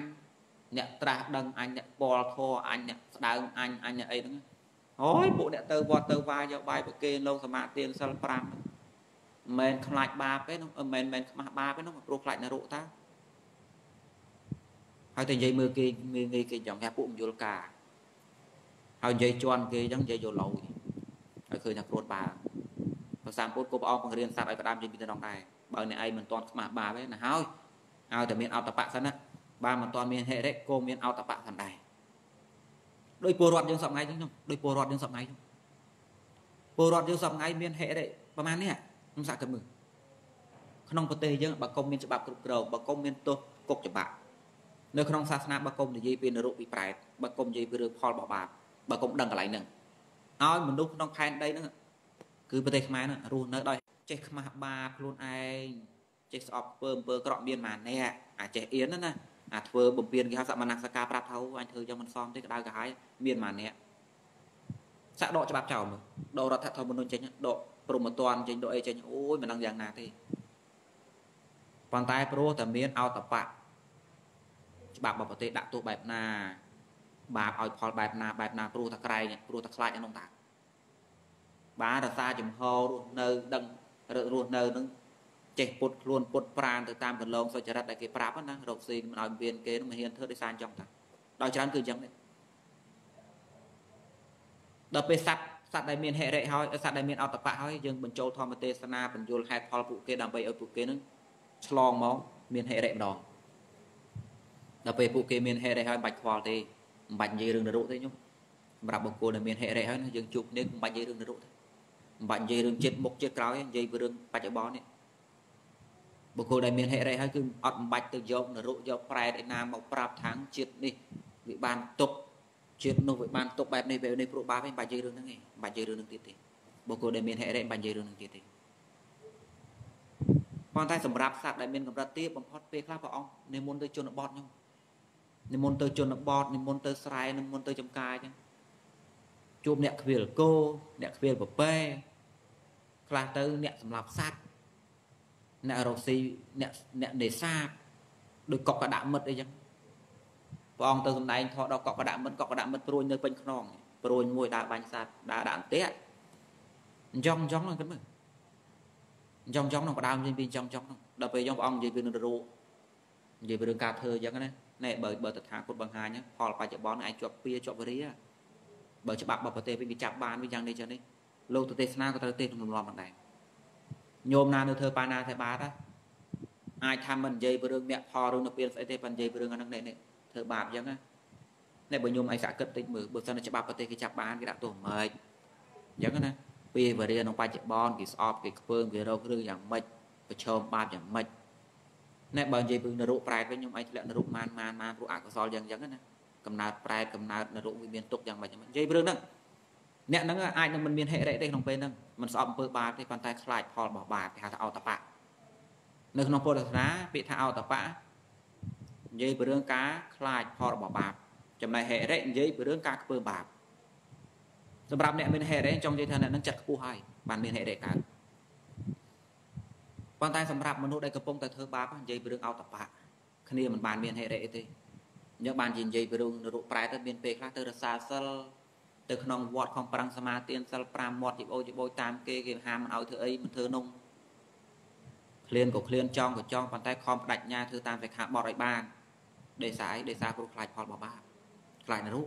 អ្នកត្រាស់ដឹងអញអ្នកពណ៌ធោអញអ្នកស្ដើងអញអញអ្នកអីហ្នឹងអូយពួកអ្នកទៅវត្តទៅវាយកបាយប្រគេលោកសមាទានសិល5មិនមែនខ្លាចបាបទេនោះមិនមែនមែនខ្មាស់បាបទេនោះព្រោះខ្លាចនរកតាហើយតែនិយាយមើលគេមើលងាយគេចង់ថាពួកមយល់ការហើយនិយាយជន់គេអញ្ចឹងនិយាយយកឡូវហើយឃើញថាព្រួតបាប្រសាមពុទ្ធក៏ព្រះអង្គបង្រៀនសត្វឲ្យផ្ដាំចេញពីតំណដែរបើអ្នកឯងមិនទាន់ខ្មាស់បាបទេណាហើយឲ្យតែមានអត្តបៈសិនណាបើមិនទាន់មានហេរិក៏មានអត្តបៈផងដែរដោយពលរដ្ឋយើងសប្ងៃចឹងដោយពលរដ្ឋយើងសប្ងៃចឹងពលរដ្ឋយើងសប្ងៃមានហេរិប្រហែលនេះខ្ញុំសាកគិតមើលក្នុងប្រទេសយើងបើគុំមានច្បាប់គ្រប់គ្រងបើគុំមានទោសគុកច្បាប់នៅក្នុងសាសនាបើគុំនិយាយពីនរកពីប្រែតបើគុំនិយាយពីរឿងផលរបស់បាបបើគុំដឹងកន្លែងហ្នឹងឲ្យមនុស្សក្នុងផែនដីហ្នឹង គឺប្រទេសខ្មែរហ្នឹងរស់នៅដោយចេះខ្មាស់បាបខ្លួនឯងចេះស្អប់ពើអំពើក្រក់មានម៉ាអ្នកអាចេះអៀនណាអាធ្វើបំពេញគេហៅសមណៈសកាប្រាប់ថាអញធ្វើយ៉ាងមិនសមទេក្តៅក្រហាយមានម៉ាអ្នកសាក់ដកច្បាប់ចោលមើលដករដ្ឋធម្មនុញ្ញចេញដកព្រមអត់តាន់ចេញដកអីចេញអូយមិនដឹងយ៉ាងណាទេប៉ុន្តែព្រោះតែមានអតបៈច្បាប់របស់ប្រទេសដាក់ទោសបែបណាបាបឲ្យផលបែបណាបែបណាព្រោះតែក្រែងព្រោះតែខ្លាចក្នុងតា បាទរសាចំហរស់នៅដឹងរស់នៅនឹងចេះពុតខ្លួនពុតប្រានទៅតាមកន្លងសុចរិតដែលគេប្រាប់ណារកស៊ីមិនឲ្យមានគេនឹងមិនហ៊ានធ្វើដោយសារអញ្ចឹងតាដល់ច្រើនគឺអញ្ចឹងដល់ពេលសัตว์សត្វដែលមានហិរិហើយសត្វដែលមានអត្តបៈហើយយើងបញ្ចូលធម្មទេសនាបញ្យលហេតុផលពួកគេដើម្បីឲ្យពួកគេនឹងឆ្លងមកមានហិរិម្ដងដល់ពេលពួកគេមានហិរិហើយមិនបាច់ខ្វល់ទេមិនបាច់និយាយរឿងនរកទេញោមសម្រាប់បុគ្គលដែលមានហិរិហើយយើងជួបគ្នាមិនបាច់និយាយរឿងនរកទេ មិនបាច់និយាយរឿងចិត្តមុខចិត្តក្រោយនិយាយពីរឿងបច្ចុប្បន្ននេះបុគ្គលដែលមានហិរិហើយគឺអត់មិនបាច់ទៅយកនរកយកប្រែតឯណាមកប្រាប់ថាងជាតិនេះវាបានទុកជាតិនោះវាបានទុកបែបនេះបែបនេះព្រោះបាបឯងបាច់និយាយរឿងហ្នឹងឯងបាច់និយាយរឿងហ្នឹងទៀតទេបុគ្គលដែលមានហិរិបាច់និយាយរឿងហ្នឹងទៀតទេប៉ុន្តែសម្រាប់សត្វដែលមានកម្រិតទាបបំផុតពេលខ្លះព្រះអង្គនិមន្តទៅជនបទខ្ញុំនិមន្តទៅជនបទនិមន្តទៅស្រែនិមន្តទៅចំការអញ្ចឹងជួបអ្នកខ្វៀលគោអ្នកខ្វៀលពពែ ខ្លះទៅអ្នកសម្លាប់សត្វអ្នករកស៊ីអ្នកអ្នកនេសាទដោយកក់កដាក់មិត្តអីចឹងព្រះអង្គទៅសំដែងថតដល់កក់កដាក់មិត្តកក់កដាក់មិត្តព្រួយនៅពេញខ្នងព្រួយមួយដើរបាញ់សត្វដើរដាក់អន្ទាក់អញ្ចឹងអញ្ចឹងគិតមើលចង់ចង់ក្នុងផ្ដើមនិយាយពីចង់ចង់ដល់ពេលយើងព្រះអង្គនិយាយពីនឹងរੂនិយាយពីរឿងការធ្វើអញ្ចឹងណាណែបើបើតថាគតបង្ហាញផលបច្ចុប្បន្នឯងជាប់ពៀជាប់វរាបើច្បាប់បបប្រទេសវិញវាចាប់បានវាយ៉ាងនេះចឹងនេះ លោកទៅទេសនាក៏ត្រូវទេសក្នុងលំនាំផងដែរញោមណានៅធ្វើបាណាតែបាតអាចថាមិននិយាយពីរឿងអ្នកផលរឿងនៅពៀនស្អីទេប៉ុន្តែនិយាយពីរឿងអាហ្នឹងនេះធ្វើបាបអញ្ចឹងណាតែបើញោមឯងសាក់គិតតិចមើលបើសិនច្បាប់ប្រទេសគេចាប់បានគេដាក់ទោសមិនអញ្ចឹងណាពេលវេលាក្នុងបច្ចុប្បន្នគេស្អប់គេខ្ពើមគេរករឿងយ៉ាងម៉េចប្រឈមបាបយ៉ាងម៉េចណែបើនិយាយពីនរោប្រែតវិញខ្ញុំឯងធ្លាក់នរោម៉ានម៉ានម៉ានព្រោះអកុសលយ៉ាងអញ្ចឹងណាកំណើតប្រែតកំណើតនរោវាមានទុកយ៉ាងម៉េចនិយាយពីរឿងហ្នឹង អ្នកហ្នឹងអាចនឹងមិនមានហិរិទេក្នុងពេលហ្នឹងមិនស្អប់អំពើបាបទេប៉ុន្តែខ្លាចផលរបស់បាបគេហៅថាអតបៈនៅក្នុងពុទ្ធសាសនាពាក្យថាអតបៈនិយាយពីរឿងការខ្លាចផលរបស់បាបចំណែកហិរិនិយាយពីរឿងការខ្ពើបាបសម្រាប់អ្នកមានហេតុអីចង់និយាយថាអ្នកនឹងចិត្តខ្ពស់ហើយបានមានហេតុអីកើតប៉ុន្តែសម្រាប់មនុស្សដែលកំពុងតែធ្វើបាបនិយាយពីរឿងអតបៈគ្នាមិនបានមានហេតុអីទេអញ្ចឹងបាននិយាយពីរឿងនរុប្រែទៅមានពេលខ្លះទៅរសាសិល ទៅក្នុងវត្តខំប្រឹងសមាទានសិល5មាត់ជីបោជីបោតាមគេគេហាមមិនឲ្យធ្វើអីមិនធ្វើនោះឃ្លានក៏ឃ្លានចង់ក៏ចង់ប៉ុន្តែខំបដិញ្ញាធ្វើតាមសិក្ខាបទឲ្យបានដេសាយដេសាព្រោះខ្លាចផលរបស់បាបខ្លាចនរុ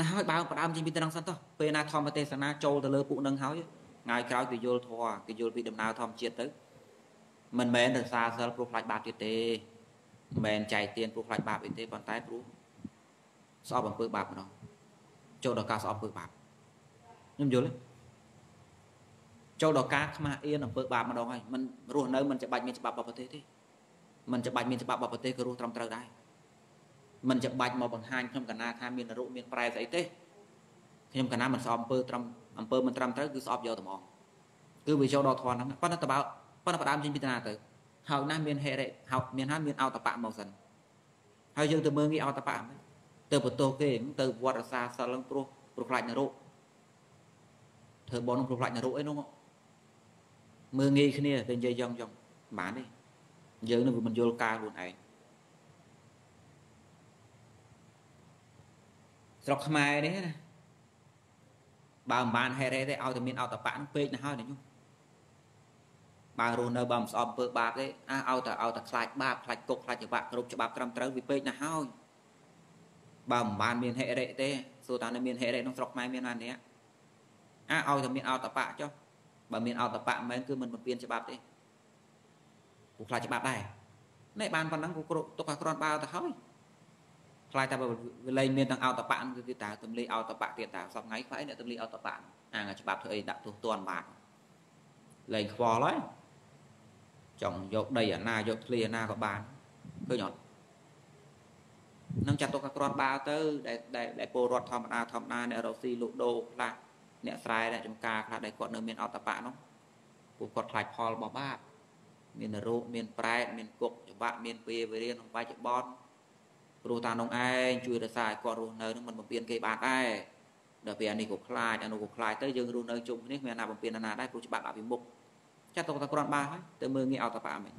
ណាហើយបើផ្ដើមចេញពីត្រង់សិនតោះពេលណាធម្មទេសនាចូលទៅលើពួកនឹងហើយថ្ងៃក្រោយគេយល់ធម៌គេយល់ពីដំណើរធម្មជាតិទៅមិនមែនរសាសិលព្រោះខ្លាចបាបទៀតទេមិនមែនចែកទៀនព្រោះខ្លាចបាបអីទេប៉ុន្តែព្រោះស្អប់អំពើបាបម្ដង ចូលដល់ការស្អប់អំពើបាបខ្ញុំយល់ទេចូលដល់ការខ្មាស់អៀនអំពើបាបម្ដងហើយមិនរស់នៅមិនច្បាច់មានច្បាប់បបប្រទេសទេមិនច្បាច់មានច្បាប់បបប្រទេសក៏រស់ត្រឹមត្រូវដែរមិនចាំបាច់មកបង្ហាញខ្ញុំកណាថាមានរុមានប្រែស្អីទេខ្ញុំកណាមិនស្អប់អំពើត្រឹមអំពើមិនត្រឹមត្រូវគឺស្អប់យកតែមកគឺវាចូលដល់ធនហ្នឹងប៉ុន្តែតបើប៉ុន្តែផ្ដើមចេញពីតាទៅហើយណាមានហេរិហៅមានហើយមានអតបៈមកសិនហើយយើងទៅមើលងាយអតបៈមិន ទៅបន្ទោសគេទៅវត្តរសាសិលហ្នឹងព្រោះព្រោះខ្លាចនរោធ្វើបនហ្នឹងព្រោះខ្លាចនរោអីនោះមើលងាយគ្នាទៅនិយាយយ៉ងយ៉ងបានទេយើងនឹងវាមិនយល់ការខ្លួនឯងស្រុកខ្មែរនេះណាបើមិនបានហេរេទេឲ្យតែមានអតបៈនឹងពេកណាស់ហើយណាញោមបើរស់នៅបើមិនស្អប់អំពើបាបទេអាឲ្យតែឲ្យតែខ្លាចបាបខ្លាចគុកខ្លាចច្បាប់គ្រប់ច្បាប់ត្រឹមត្រូវវាពេកណាស់ហើយ បើមិនបានមានហេរេទេសួរថានៅមានហេរេក្នុងស្រុកខ្មែរមានណាអ្នកអាឲ្យតែមានអតបៈចុះបើមានអតបៈមិនមែនគឺមិនបំពេញច្បាប់ទេគូខ្លាចច្បាប់ដែរនេះបានប៉ុណ្ណឹងគូគ្រប់ទុកឲ្យគ្រាន់បើទៅហើយខ្លាចតែវាលែងមានទាំងអតបៈគឺគេតើទម្លាយអតបៈទៀតតើសពថ្ងៃខ្វះអ្នកទម្លាយអតបៈអាងច្បាប់ធ្វើអីដាក់ទោសទណ្ឌបាទលែងខ្វល់ហើយចង់យកដីអាណាយកធ្លីអាណាក៏បានឃើញអត់ នឹងចាត់ទុកថាគ្រាន់បើទៅដែលដែលពលរដ្ឋធម្មតាធម្មតាអ្នករកស៊ីលក់ដូរខ្លះអ្នកស្រែអ្នកចំការខ្លះដែលគាត់នៅមានអតបៈនោះពួកគាត់ខ្លាចផលរបស់បាបមានរោគមានប្រែតមានគុកច្បាក់មានពេលវេលាក្នុងបច្ចុប្បន្នព្រោះតានងឯងជួយរក្សាឲ្យគាត់រស់នៅនឹងមិនបំពេញគេបានដែរដល់ពេលអានេះក៏ខ្លាចអានោះក៏ខ្លាចទៅយើងរស់នៅជុំគ្នាគ្មានណាបំពេញណាដែរព្រោះច្បាប់អភិមុខចាត់ទុកថាគ្រាន់បានហើយទៅមើលងាយអត់តបាមិន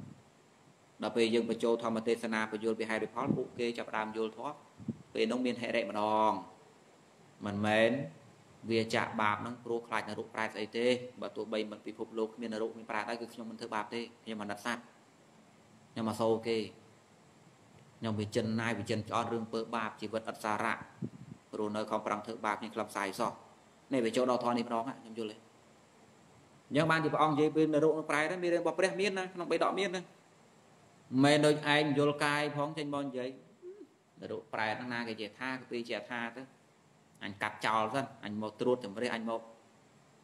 ដល់ពេលយើងបញ្ចូលធម្មទេសនាបញ្យលពីហេតុផលពួកគេចាប់ដើមយល់ធម៌ពេលនោះមានហេរិម្ដងមិនមែនវាចាក់បាបនឹងព្រោះខ្លាចនរកប្រែស្អីទេបើទោះបីមិនពិភពលោកគ្មាននរកមានប្រែដែរគឺខ្ញុំមិនធ្វើបាបទេខ្ញុំមិនណិតសัตว์ខ្ញុំមកសូគេខ្ញុំវិចិនណាយវិចិនឆ្អត់រឿងពើបាបជីវិតអត់សារៈព្រោះនៅខំប្រឹងធ្វើបាបខ្ញុំក្លឹបផ្សាយសោះនេះវាចូលដល់ធននេះម្ដងខ្ញុំយល់ទេអញ្ចឹងបានជាព្រះអង្គនិយាយពីនរកនឹងប្រែដែរមានរឿងរបស់ព្រះមានណាក្នុងបេដកមានណា មិនដូចឯងយល់កាយផងចេញមកនិយាយនរកប្រែហ្នឹងណាគេជាថាគេពីជាថាទៅអញកាត់ចោលសិនអញមកត្រួតចម្រេះអញមក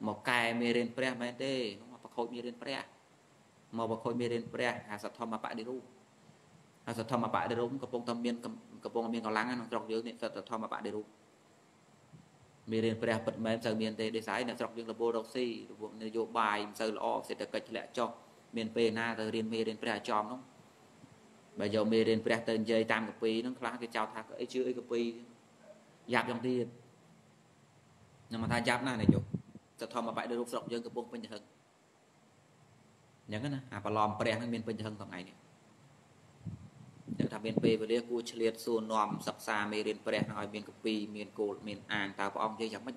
មកកែមេរៀនព្រះមែនទេមកប្រខូចមេរៀនព្រះមកប្រខូចមេរៀនព្រះអាសធម្មបដិរូបហើយសធម្មបដិរូបកំពុងតែមានកំពុងមានកម្លាំងក្នុងស្រុកយើងនេះសធម្មបដិរូបមានរៀនព្រះពិតមែនទៅមានទេដូចស្អីនៅស្រុកយើងលពលរកស៊ីរបបនយោបាយមិនសូវល្អសេដ្ឋកិច្ចធ្លាក់ចុះមានពេលណាទៅរៀនមេរៀនព្រះចំនោះ បើយកមេរៀនព្រះទៅនិយាយតាមកពីហ្នឹងខ្លះគេចោទថាអីជឿអីកពីយ៉ាប់យ៉ាងទៀតខ្ញុំថាយ៉ាប់ណាស់នេះយកសធម្មបដិរូបស្រុកយើងកំពុងពេញទៅហឹងអញ្ចឹងណាអាប្រឡំព្រះហ្នឹងមានពេញទៅហឹងថ្ងៃនេះចឹងថាមានពេលវេលាគួរឆ្លៀតសួរនាំសិក្សាមេរៀនព្រះនឹងឲ្យមានកពីមានគោលមានអានតើព្រះអង្គនិយាយយ៉ាងម៉េច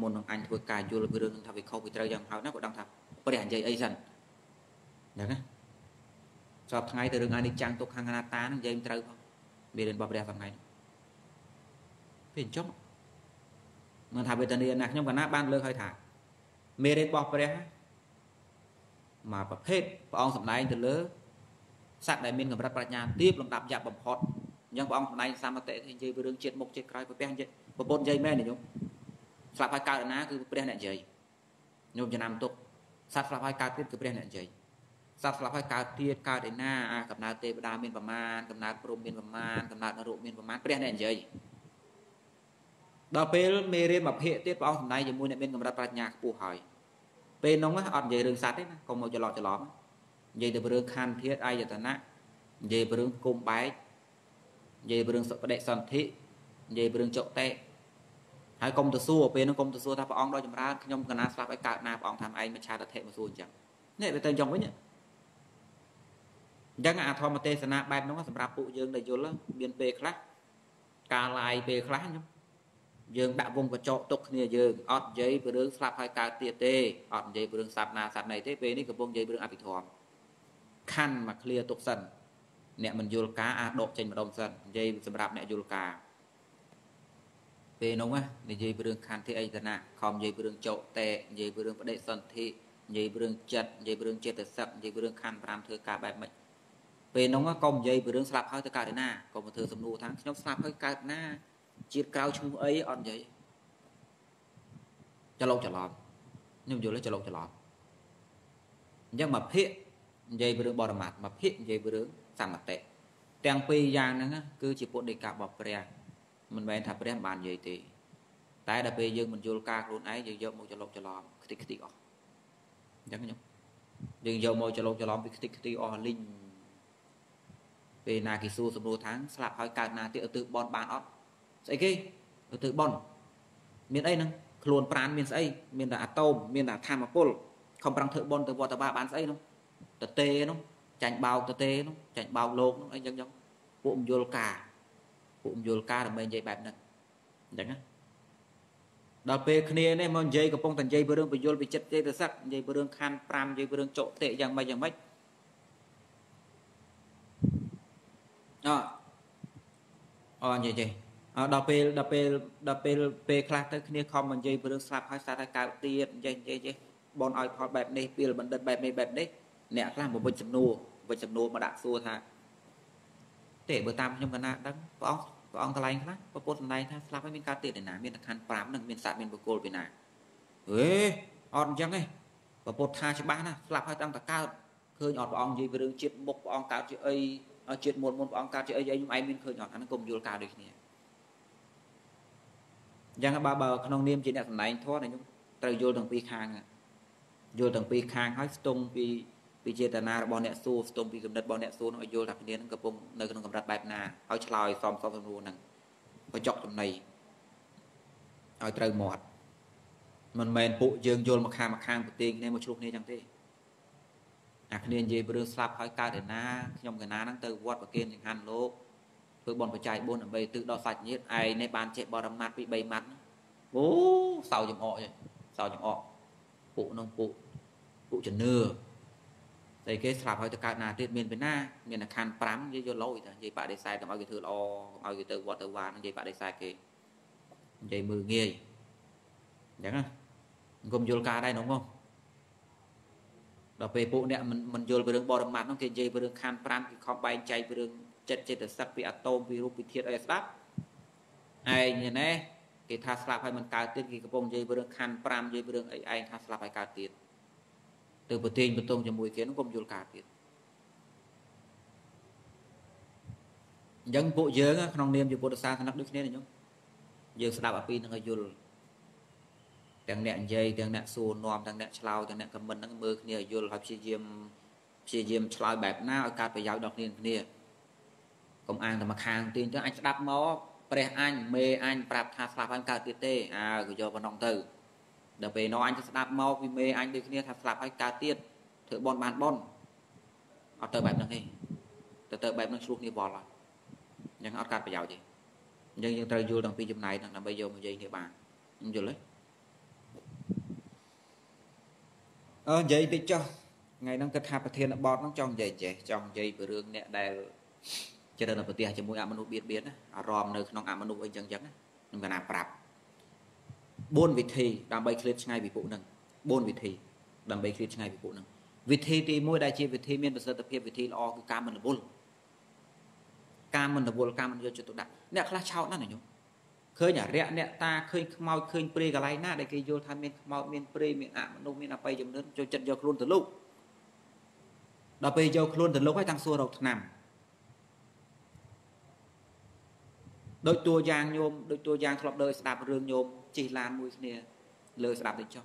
មុននឹងអញធ្វើការយល់ពីរឿងថាវាខុសវាត្រូវយ៉ាងហើយណាក៏ដឹងថាពិតព្រះនិយាយអីសិនអញ្ចឹងណា សពថ្ងៃទៅរឿងអនិច្ចំទុក្ខអនត្តាហ្នឹងនិយាយមិនត្រូវផងមេរៀនរបស់ព្រះសប្ងៃពេលអញ្ចឹងមិនថាវេទនាណាខ្ញុំកណាបានលើកឲ្យថាមេរៀនរបស់ព្រះមកប្រភេទព្រះអង្គសម្ដែងទៅលើសត្វដែលមានកម្រិតប្រាជ្ញាទាបលំដាប់យ៉ាប់បំផុតអញ្ចឹងព្រះអង្គសម្ដែងសមតិនិយាយពីរឿងជាតិមុខជាតិក្រោយព្រះនិយាយប្រពន្ធនិយាយមែនទេញោមស្លាប់ហើយកើតណាគឺព្រះអ្នកនិយាយញោមចំណាំទុកសត្វស្លាប់ហើយកើតទៀតគឺព្រះអ្នកនិយាយ សត្វស្លាប់ហើយកើតទៀតកើតឯណាអាកំណើតទេវតាមានប្រមាណកំណើតព្រំមានប្រមាណកំណើតនរកមានប្រមាណព្រះអ្នកនិយាយដល់ពេលមេរៀនមួយភាគទៀតព្រះអង្គសម្ដែងជាមួយអ្នកមានកម្រិតប្រាជ្ញាខ្ពស់ហើយពេលនោះអត់និយាយរឿងសត្វទេណាកុំមកច្រឡំច្រឡំនិយាយទៅរឿងខណ្ឌធាតអាយតនៈនិយាយពីរឿងគុំបែកនិយាយពីរឿងសុបដិសន្ធិនិយាយពីរឿងចុតេហើយកុំទៅសួរពេលនោះកុំទៅសួរថាព្រះអង្គដ៏ចម្រើនខ្ញុំកណាស្លាប់ឲ្យកើតណាព្រះអង្គថាឯងមច្ឆាតធិមកសួរអញ្ចឹងនេះវាទៅអញ្ចឹងវិញ អញ្ចឹងអាធម្មទេសនាបែបហ្នឹងសម្រាប់ពួកយើងដែលយល់មានពេលខ្លះការឡាយពេលខ្លះខ្ញុំយើងដាក់វងកញ្ចក់ទុកគ្នាយើងអត់និយាយពីរឿងស្លាប់ហើយកើតទៀតទេអត់និយាយពីរឿងសត្វណាសត្វណីទេពេលនេះកំពុងនិយាយពីរឿងអភិធម្មខណ្ឌមកឃ្លាទុកសិនអ្នកមិនយល់ការអាចដកចេញម្ដុំសិននិយាយសម្រាប់អ្នកយល់ការពេលនោះណានិយាយពីរឿងខណ្ឌទីអីតនៈខំនិយាយពីរឿងចោតេនិយាយពីរឿងបដិសន្ធិនិយាយពីរឿងចិត្តនិយាយពីរឿងចិត្តសឹកនិយាយពីរឿងខណ្ឌ5ធ្វើការបែបម៉េច ពេលនោះកុំនិយាយពីរឿងស្លាប់ហើយទៅកើតឯណាកុំមកធ្វើសំណួរថាខ្ញុំស្លាប់ហើយកើតណាជាតិក្រៅឈ្មោះអីអត់និយាយច្រឡោកច្រឡំខ្ញុំយល់ទេច្រឡោកច្រឡំអញ្ចឹងមកភាកនិយាយពីរឿងបរមត្ថមកភាកនិយាយពីរឿងសមតិទាំងពីរយ៉ាងហ្នឹងគឺជាពុទ្ធដីការបស់ព្រះមិនមែនថាព្រះបាននិយាយទេតែដល់ពេលយើងមិនយល់ការខ្លួនឯងយើងយកមកច្រឡោកច្រឡំខ្ទេចខ្ទីអស់អញ្ចឹងខ្ញុំយើងយកមកច្រឡោកច្រឡំពីខ្ទេចខ្ទីអស់លីង ពេលណាគេសួរសំណួរថាងស្លាប់ហើយកើតណាទៀតទៅបនបានអត់ស្អីគេទៅធ្វើបន់មានអីហ្នឹងខ្លួនប្រានមានស្អីមានតែអាតូមមានតែធម្មពលខំប្រឹងធ្វើបន់ទៅវត្តបាបានស្អីនោះតទេនោះចាញ់បោកតទេនោះចាញ់បោកលោកនោះអីចឹងចឹងពួកមយល់ការពួកមយល់ការដើម្បីនិយាយបែបហ្នឹងអញ្ចឹងណាដល់ពេលគ្នានេះមកនិយាយកំពុងតែនិយាយពីរឿងបញ្យលវិចិត្រទេទៅសឹកនិយាយពីរឿងខណ្ឌ5និយាយពីរឿងចុតិយ៉ាងម៉េចយ៉ាងម៉េច អអនិយាយដល់ពេលដល់ពេលដល់ពេលពេលខ្លះទៅគ្នាខំនិយាយពីរឿងស្លាប់ហើយស្អាតតែកើតទៀតនិយាយនិយាយចេះបនឲ្យផលបែបនេះពីលបណ្ឌិតបែបនេះបែបនេះអ្នកខ្លះមកវិចសំណួរវិចសំណួរមកដាក់សួរថាទេបើតាមខ្ញុំកណាដឹងព្រះអង្គព្រះអង្គកន្លែងខ្លះពពុទ្ធសម្ដែងថាស្លាប់ហើយមានកើតទៀតឯណាមានខណ្ឌ5នឹងមានសត្វមានបុគ្គលពីណាហេអត់អញ្ចឹងទេពពុទ្ធថាច្បាស់ណាស្លាប់ហើយតាំងតែកើតឃើញអត់ព្រះអង្គនិយាយពីរឿងជាតិមុខព្រះអង្គកើតជាអី ជាតិមុនមុនព្រះអង្គកើតជាអីអីខ្ញុំឯងមានឃើញអត់អាហ្នឹងកុំយល់ការដូចគ្នាអញ្ចឹងបើបើក្នុងនាមជាអ្នកសម្ដែងធម៌ខ្ញុំត្រូវយល់ទាំងពីរខាងយល់ទាំងពីរខាងហើយស្ទង់ពីពីចេតនារបស់អ្នកសួរស្ទង់ពីកំណត់របស់អ្នកសួរនោះឲ្យយល់ថាគ្នានឹងកំពុងនៅក្នុងកម្រិតបែបណាហើយឆ្លើយសមសមសំណួរហ្នឹងបញ្ចុកចំណៃឲ្យត្រូវមាត់មិនមែនពួកយើងយល់មកខាងមកខាងប្រទេសគ្នាមកឆ្លោះគ្នាចឹងទេ អាគ្នានិយាយពីរឿងស្លាប់ហើយកើតឯណាខ្ញុំកណាហ្នឹងទៅវត្តប្រគេនចង្ហាន់លោកធ្វើបន់បច្ច័យ4ដើម្បីទិសដល់សាច់ញាតិឯនេះបានចេះបរមត្តពី3ម៉ាត់អូសៅចំអកសៅចំអកពួកនោះពួកពួកជំនឿតែគេស្លាប់ហើយទៅកើតណាទៀតមានពីណាមានអាខណ្ឌ5និយាយយកលយតែនិយាយបដិសេធកុំឲ្យគេធ្វើល្អកុំឲ្យគេទៅវត្តទៅវានិយាយបដិសេធគេនិយាយមើលងាយអញ្ចឹងណាអង្គមយល់ការដែរនោះមក ដល់ពេលពួកអ្នកមិនមិនយល់ពីរឿងបរមត្តនោះគេនិយាយពីរឿងខណ្ឌ5គេខំបែងចែកពីរឿងចិត្តចេតសិកពីអាតូមពីរូបពីធាតុអីស្ដាប់ឯងនេះណែគេថាស្លាប់ហើយមិនកើតទៀតគេកំពុងនិយាយពីរឿងខណ្ឌ5និយាយពីរឿងអីឯងថាស្លាប់ហើយកើតទៀតទៅប្រទេសបន្ទងជាមួយគេនោះកុំយល់កើតទៀតអញ្ចឹងពួកយើងក្នុងនាមជាពុទ្ធសាសនិកដូចគ្នានេះញោមយើងស្ដាប់អាពីនឹងឲ្យយល់ ទាំងអ្នកនិយាយទាំងអ្នកសួរនាំទាំងអ្នកឆ្លើយទាំងអ្នកខមមិនហ្នឹងមើលគ្នាឲ្យយល់ហើយព្យាយាមព្យាយាមឆ្លើយបែបណាឲ្យកើតប្រយោជន៍ដល់គ្នាគ្នាកុំអាងតែមកខាងទីអញ្ចឹងអញស្ដាប់មកព្រះអញមេអញប្រាប់ថាស្លាប់ហើយកើតទៀតទេអើក៏យកប៉ុណ្ណឹងទៅដល់ពេលនោះអញទៅស្ដាប់មកពីមេអញដូចគ្នាថាស្លាប់ហើយកើតទៀតធ្វើបនបានបនអត់ទៅបែបហ្នឹងទេទៅទៅបែបហ្នឹងឆ្លោះគ្នាវល់ហើយអញ្ចឹងអត់កើតប្រយោជន៍ទេអញ្ចឹងយើងត្រូវយល់ទាំងពីរចំណែកហ្នឹងដើម្បីយកមកនិយាយគ្នាបានខ្ញុំយល់ទេ អឺនិយាយតិចចុះថ្ងៃហ្នឹងគិតថាប្រធានបទហ្នឹងចង់និយាយចេះចង់និយាយពីរឿងអ្នកដែលច្រើននៅប្រទេសជាមួយអមនុស្សបៀតបៀនណាអារម្មណ៍នៅក្នុងអមនុស្សអីចឹងចឹងណាខ្ញុំកណាប្រាប់4វិធីដើម្បីឃ្លាតឆ្ងាយពីពួកហ្នឹង4វិធីដើម្បីឃ្លាតឆ្ងាយពីពួកហ្នឹងវិធីទី1ដែលជាវិធីមានប្រសិទ្ធភាពវិធីល្អគឺការមិនរវល់ការមិនរវល់ការមិនយកចិត្តទុកដាក់អ្នកខ្លះឆោតណាស់ណាញោម ឃើញអារយៈអ្នកតាឃើញខ្មោចឃើញព្រាយកន្លែងណាដែលគេយល់ថាមានខ្មោចមានព្រាយមានអមនុស្សមានអបិយជំនឿចូលចិត្តយកខ្លួនទៅលុកដល់ពេលយកខ្លួនទៅលុកហើយតាំងសួររកឆ្នាំដូចតួយ៉ាងញោមដូចតួយ៉ាងធ្លាប់ដើរស្ដាប់រឿងញោមជិះឡានមួយគ្នាលើស្ដាប់ទៅចុះ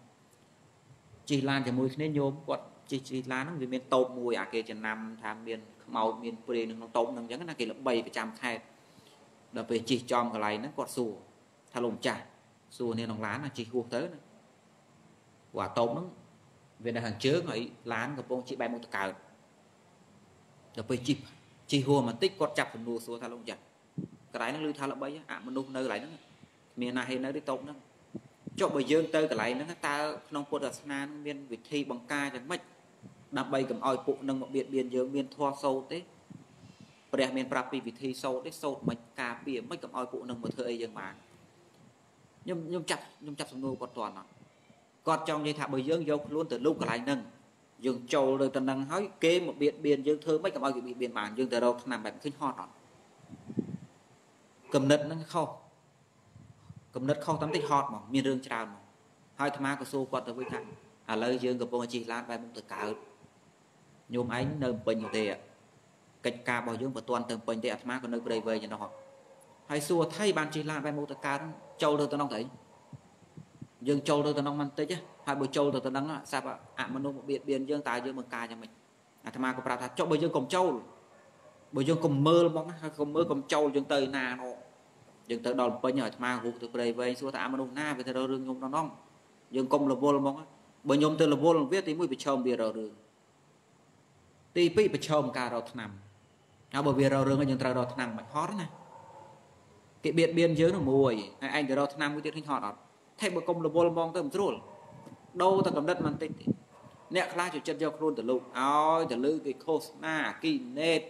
ជិះឡានជាមួយគ្នាញោមគាត់ជិះជិះឡានហ្នឹងវាមានតូបមួយអាគេចំណាំថាមានខ្មោចមានព្រាយនៅក្នុងតូបហ្នឹងអញ្ចឹងណាគេល្បីប្រចាំខេត្ត ដល់ពេលជិះចំកន្លែងហ្នឹងគាត់សួរថាលោកម្ចាស់សួរនេះក្នុងឡានជិះហួសទៅណាព្រោះអាតូបហ្នឹងវានៅខាងជើងហើយឡានកំពុងជិះបែរមុខទៅកើតដល់ពេលជិះជិះហួរបន្តិចគាត់ចាប់សំណួរសួរថាលោកម្ចាស់កន្លែងហ្នឹងឮថាល្បីអមនុស្សនៅកន្លែងហ្នឹងគ្មានណាហេនៅទេតូបហ្នឹងចុះបើយើងទៅកន្លែងហ្នឹងតើក្នុងពុទ្ធសាសនានឹងមានវិធីបង្ការយ៉ាងម៉េចដើម្បីកុំឲ្យពួកនឹងមកបៀតបៀនយើងមានធម៌សោតទេ ព្រះមានប្រាប់ពីវិធីសោតទេសោតមិនការពារមិនកុំឲ្យពួកនឹងមកធ្វើអីយើងបានខ្ញុំខ្ញុំចាប់ខ្ញុំចាប់សំណួរគាត់តន់គាត់ចង់និយាយថាបើយើងយកខ្លួនទៅលូកកន្លែងហ្នឹងយើងចូលទៅទៅនឹងហើយគេមកបៀតបៀនយើងធ្វើមិនកុំឲ្យគេបៀតបៀនបានយើងទៅរកឆ្នាំបែបឃើញហត់អត់កំណត់ហ្នឹងខុសកំណត់ខុសតាមតិចហត់ហ្មងមានរឿងច្រើនហ្មងហើយអាត្មាក៏សួរគាត់ទៅវិញថាឥឡូវយើងកំពុងជិះឡានបែបមុខទៅកើតញោមឯងនៅពេញទេ កិច្ចការរបស់យើងបើទាន់ទៅពេញទេអាត្មាក៏នៅព្រៃវែងឯនោះហើយសួរថៃបានជិះឡានបែបមុខទៅកើតចូលទៅទៅនោះទៅយើងចូលទៅទៅនោះមិនតិចហើយបើចូលទៅទៅនឹងសាប់អមនុស្សមកបៀតបៀនយើងតើយើងមើលការយ៉ាងម៉េចអាត្មាក៏ប្រាប់ថាចុះបើយើងកុំចូលបើយើងកុំមើលមកហើយកុំមើលកុំចូលយើងទៅណានោះយើងទៅដល់ពេញហើយអាត្មាហូបទៅព្រៃវែងសួរថាអមនុស្សណាវាទៅរករឿងខ្ញុំដល់នោះយើងកុំរវល់មកបើខ្ញុំទៅរវល់វាទីមួយប្រឈមវារករឿងទី2ប្រឈមការរកឆ្នាំ ហើយបើវារករឿងយើងត្រូវរកឆ្នាំមិនហត់ណាគេបៀតបៀនយើងនោះមួយហើយឯងទៅរកឆ្នាំមួយទៀតឃើញហត់អត់ថែបើកុំរវល់មកទៅមិនស្រួលដូរតែកំណត់មិនតិចទេអ្នកខ្លះចូលចិត្តយកខ្លួនទៅលូកឲ្យទៅលឺគេឃោសនាអាគីណេត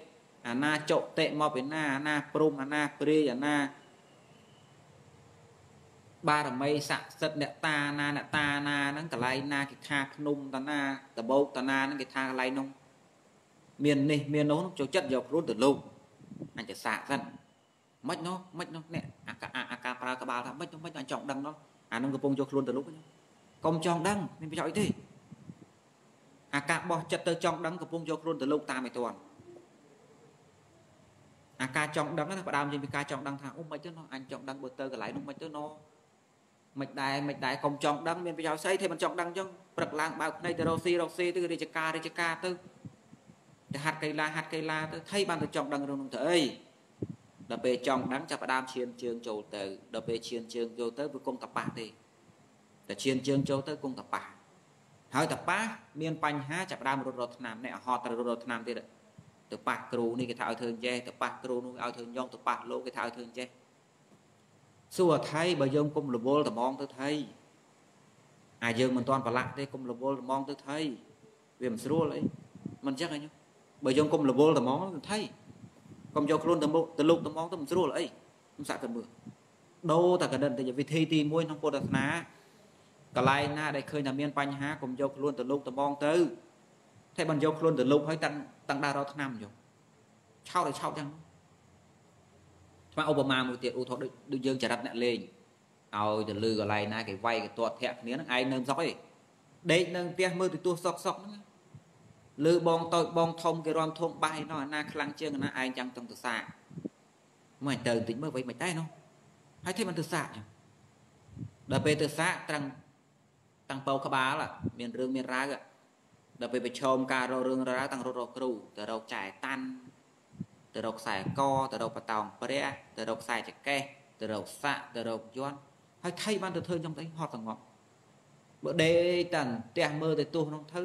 អាណាចុតិមកពីណាអាណាព្រំអាណាព្រាយអាណាបារមីស័ក្តិសិទ្ធអ្នកតាណាអ្នកតាណាហ្នឹងកន្លែងណាគេថាភ្នំតាណាដបោកតាណាហ្នឹងគេថាកន្លែងនោះ មាននេះមាននោះចូលចិត្តយកខ្លួនទៅលោកអញទៅសាកសិនមិននោះមិននោះនេះអាការអាការប្រើក្បាលថាមិននោះមិនអញចង់ដឹងនោះអានឹងកំពុងយកខ្លួនទៅលោកកុំចង់ដឹងមានប្រយោជន៍ទេអាការបោះចិត្តទៅចង់ដឹងកំពុងយកខ្លួនទៅលោកតាមឯតាន់អាការចង់ដឹងណាផ្ដើមចេញពីការចង់ដឹងថាអូមិនទៅនោះអញចង់ដឹងបើទៅកន្លែងនោះមិនទៅនោះមិនដែរមិនដែរកុំចង់ដឹងមានប្រយោជន៍ស្អីទេមិនចង់ដឹងអញ្ចឹងព្រឹកឡើងបើកភ្នែកទៅរកស៊ីរកស៊ីទៅរាជការរាជការទៅ ទៅហាត់កីឡាហាត់កីឡាទៅថៃបានទៅចង់ដឹងរឿងនោះទៅអីដល់ពេលចង់ដឹងចាប់ផ្ដើមឈានជើងចូលទៅដល់ពេលឈានជើងចូលទៅវាគង់តប៉ះទេតែឈានជើងចូលទៅគង់តប៉ះហើយតប៉ះមានបញ្ហាចាប់ផ្ដើមរត់រត់ឆ្នាំនេះអហត់ទៅរត់រត់ឆ្នាំទៀតទៅប៉ះគ្រូនេះគេថាឲ្យធ្វើអញ្ចេះទៅប៉ះគ្រូនោះឲ្យធ្វើញងទៅប៉ះលោកគេថាឲ្យធ្វើអញ្ចេះសួរថៃបើយើងគុំរវល់ត្មងទៅថៃអាយើងមិនទាន់ប្រឡាក់ទេគុំរវល់ត្មងទៅថៃវាមិនស្រួលអីមិនចឹងអី បើយើងគុំរវល់ត្មងទៅថៃកុំយកខ្លួនទៅមុខទៅលុកត្មងទៅមិនស្រួលអីខ្ញុំសាក់ទៅមើលដូរតែកណ្ដឹងទៅវិធីទី1ក្នុងពុទ្ធសាសនាកន្លែងណាដែលឃើញថាមានបញ្ហាកុំយកខ្លួនទៅលុកត្មងទៅតែបានយកខ្លួនទៅលុកហើយតាំងតាំងដើររកឆ្នាំយកឆោតឲ្យឆោតចឹងស្មើឧបមាមួយទៀតឧទាហរណ៍ដូចដូចយើងចរិតអ្នកលេងឲ្យទៅលឺកន្លែងណាគេវាយគេទាត់ធាក់គ្នាហ្នឹងឯងនៅសុកឯងដេកនៅផ្ទះមើលទៅទស្សសុកសុកហ្នឹង លឺបងតូចបងធំគេរំធំបាយនោះអាណាខ្លាំងជាងអាណាឯងចាំងទាំងទៅសាកមកទៅបន្តិចមើលវិញមិនដែរនោះហើយទេមិនទៅសាកចឹងដល់ពេលទៅសាកត្រឹងតាំងពោក្បាលមានរឿងមានរាវដល់ពេលប្រឈមការរករឿងរាវតាំងរត់រកគ្រូទៅរកចែតាន់ទៅរកខ្សែកទៅរកបតោងព្រះទៅរកខ្សែចកេះទៅរកសាក់ទៅរកយន់ហើយថៃបានទៅធ្វើខ្ញុំទៅហត់សងប់បើដេកតាន់ផ្ទះមើលទៅទោះក្នុងទៅ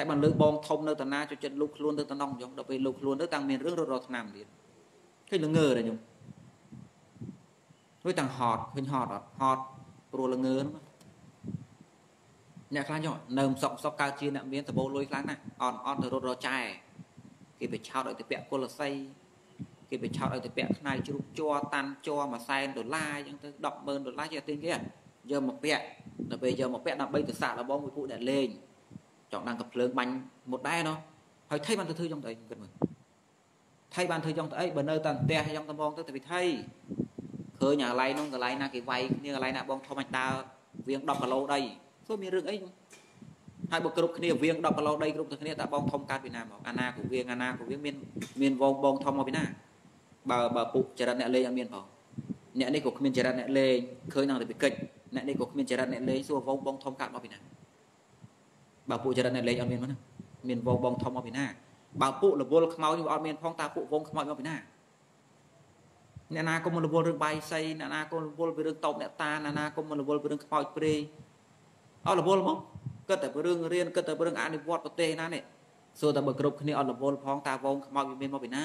តែបានលើបងធំនៅតាណាចូលចិត្តលូកខ្លួនទៅតំណងខ្ញុំដល់ពេលលូកខ្លួនទៅតាំងមានរឿងរត់រាល់ឆ្នាំទៀតឃើញល្ងើដែរខ្ញុំរួចតាំងហត់ឃើញហត់អត់ហត់ព្រោះល្ងើហ្នឹងអ្នកខ្លះយកនៅមិនសក់សក់កើតជាអ្នកមានដបោលុយខ្លាំងណាស់អត់អត់ទៅរត់រត់ចែគេបិឆោតឲ្យទៅពាក់គុលស័យគេបិឆោតឲ្យទៅពាក់ខ្នើយជ្រូកជ័រតាន់ជ័រមួយសែនដុល្លារអញ្ចឹងទៅ100,000ដុល្លារជាទិញគេយកមកពាក់ដល់ពេលយកមកពាក់ដើម្បីទៅសាកល្បងមួយពួកអ្នកលេង ចង់ដឹងកំភ្លើងបាញ់មុតដែរណោះហើយថៃបានទៅធ្វើយ៉ាងទៅអីគិតមើលថៃបានធ្វើយ៉ាងទៅអីបើនៅតែផ្ទះយ៉ាងតំងទៅទៅវិថៃឃើញអាកន្លែងនោះកន្លែងណាគេវាយគ្នាកន្លែងណាបងធំអាចដើរវៀង10គីឡូដីធ្វើមានរឿងអីហើយបើគ្រប់គ្នាវៀង10គីឡូដីគ្រប់ទៅគ្នាតើបងធំកើតពីណាមកអាណាក៏វៀងអាណាក៏វៀងមានមានវងបងធំមកពីណាបើបើពុកចរិតអ្នកលេងអត់មានផងអ្នកនេះក៏គ្មានចរិតអ្នកលេងឃើញនឹងតែពីកិច្ចអ្នកនេះក៏គ្មានចរិតអ្នកលេងសួរវងបងធំកើតមកពីណា បើពួកចរិតអ្នកលេងអត់មានមកណាមានវងបងធំមកពីណាបើពួករវល់ខ្មោចវាអត់មានផងតើពួកវងខ្មោចមកពីណាអ្នកណាក៏មករវល់រឿងបាយសីអ្នកណាក៏រវល់ពីរឿងតបអ្នកតាអ្នកណាក៏មករវល់ពីរឿងខ្មោចព្រៃអត់រវល់មកគិតតែពីរឿងរៀនគិតតែពីរឿងអនុវត្តប្រទេសណានេះសួរតែបើគ្រប់គ្នាអត់រវល់ផងតើវងខ្មោចវាមានមកពីណា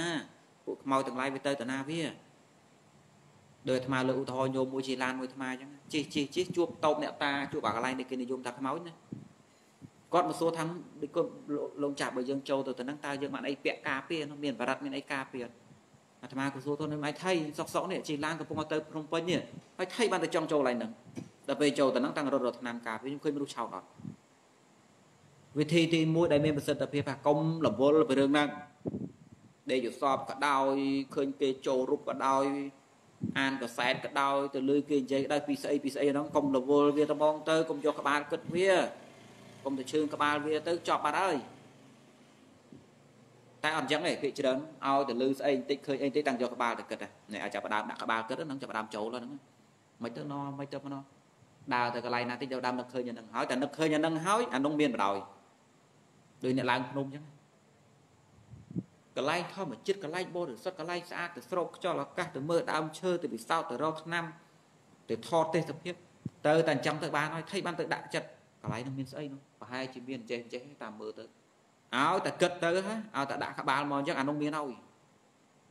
ពួកខ្មោចទាំងឡាយវាទៅតាណាវាដោយអាត្មាលើកឧទាហរណ៍ញោមមួយជាឡានមួយអាត្មាអញ្ចឹងជិះជិះជិះជួបតោបអ្នកតាជួបអាកន្លែងដែលគេនិយមថាខ្មោចណា គាត់មកសួរថាដូចគាត់លោកចាស់បើយើងចូលទៅទៅហ្នឹងតើយើងបានអីពាក់ការពារនោះមានបរិត្តមានអីការពារអាត្មាក៏សួរទៅនៅឯថៃសុកសុកនេះជិះឡានកំពុងទៅភ្នំពេញនេះហើយថៃបានទៅចង់ចូលឡើងហ្នឹងដល់ពេលចូលទៅហ្នឹងតាំងរត់រត់ឆ្នាំការពារខ្ញុំឃើញមនុស្សឆោតអត់វិធីទី1ដែលមានប្រសិទ្ធភាពថាកុំរវល់ពីរឿងហ្នឹងដេកយសបក៏ដោយឃើញគេចូលរូបក៏ដោយអានកសែតក៏ដោយទៅលើគេនិយាយដោយពីស្អីពីស្អីហ្នឹងកុំរវល់វាត្មងទៅកុំយកក្បាលគិតវា កុំទៅជើងក្បាលវាទៅចប់បាត់ហើយតែអត់អញ្ចឹងទេភាគច្រើនឲ្យទៅលើស្អីបន្តិចឃើញអីបន្តិចតាំងយកក្បាលទៅគិតនេះអាចចាប់ផ្ដើមដាក់ក្បាលគិតហ្នឹងចាប់ផ្ដើមចូលហ្នឹងមិនទៅណមិនទៅណដើរទៅកន្លែងណាតិចទៅដើមនឹកឃើញអាហ្នឹងហើយតែនឹកឃើញអាហ្នឹងហើយអានោះមានបដ ாய் ដូចអ្នកឡើងភ្នំអញ្ចឹងកន្លែងធម្មជាតិកន្លែងបរិសុទ្ធកន្លែងស្អាតទៅស្រោបខ្យល់អាកាសទៅមើលដើមឈើទៅពិសោធន៍ទៅរកឆ្នាំទៅថតទេសភាពទៅតែអញ្ចឹងទៅបានហើយថៃបានទៅដាក់ចិត្ត កន្លែងនោះមានស្អីនោះប្រហែលជាមានចេះចេះតាមមើលទៅឲ្យតែគិតទៅហ่าឲ្យតែដាក់ក្បាលមកអញ្ចឹងអានោះមានហើយ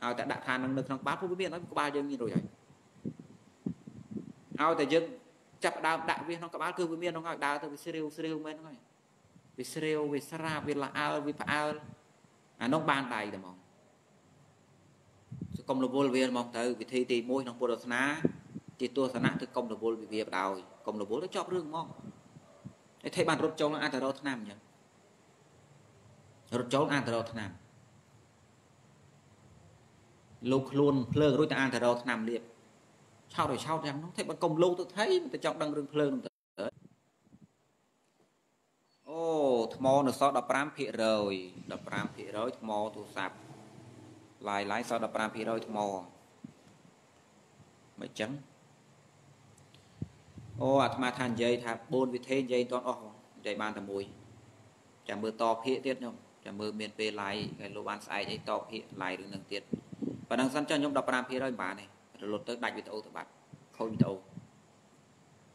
ឲ្យតែដាក់ថានឹងនៅក្នុងក្បាលព្រោះវាមានហើយក្បាលយើងមានរួចហើយឲ្យតែយើងចាប់ដើមដាក់វាក្នុងក្បាលគឺវាមានហ្នឹងហើយដើរទៅវាស្រាវស្រាវមែនហ្នឹងហើយវាស្រាវវាស្រាបវាល្អើវាផ្អើលអានោះបានដៃតែហ្មងកុំរវល់វាហ្មងទៅវិធីទី1ក្នុងពុទ្ធសាសនាជាទស្សនៈគឺកុំរវល់វិវាបដោយកុំរវល់ទៅចប់រឿងហ្មង ឯថេបានរត់ចូលនឹងអាចទៅរកឆ្នាំអញ្ចឹងរត់ចូលអាចទៅរកឆ្នាំលោកខ្លួនភ្លើងរួចទៅអាចទៅរកឆ្នាំលៀបឆោតឲ្យឆោតយ៉ាងនោះថេបើកុំលោកទៅថៃទៅចង់ដឹងរឿងភ្លើងនោះទៅអូថ្មនៅសល់15%ភាគរយ15%ភាគរយថ្មទូរស័ព្ទឡាយឡាយសល់15%ភាគរយថ្មមិនចឹង អូអាត្មាថានិយាយថា4វិធីនិយាយតអស់និយាយបានតែមួយចាំមើលតភាកទៀតខ្ញុំចាំមើលមានពេលឡាយគេលោកបានស្អែកអីតភាកឡាយរឿងនឹងទៀតប៉ណ្ណឹងសិនចុះខ្ញុំ15%មិនបានទេរលត់ទៅដាច់វីដេអូទៅបាត់ខូចវីដេអូ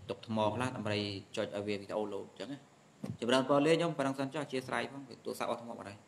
ទុកថ្មខ្លះដើម្បីចុចឲ្យវាវីដេអូលោតអញ្ចឹងណាចម្រើនពរលាខ្ញុំប៉ណ្ណឹងសិនចុះអធិស្ឋានផងទូរស័ព្ទអស់ថ្មបាត់ហើយ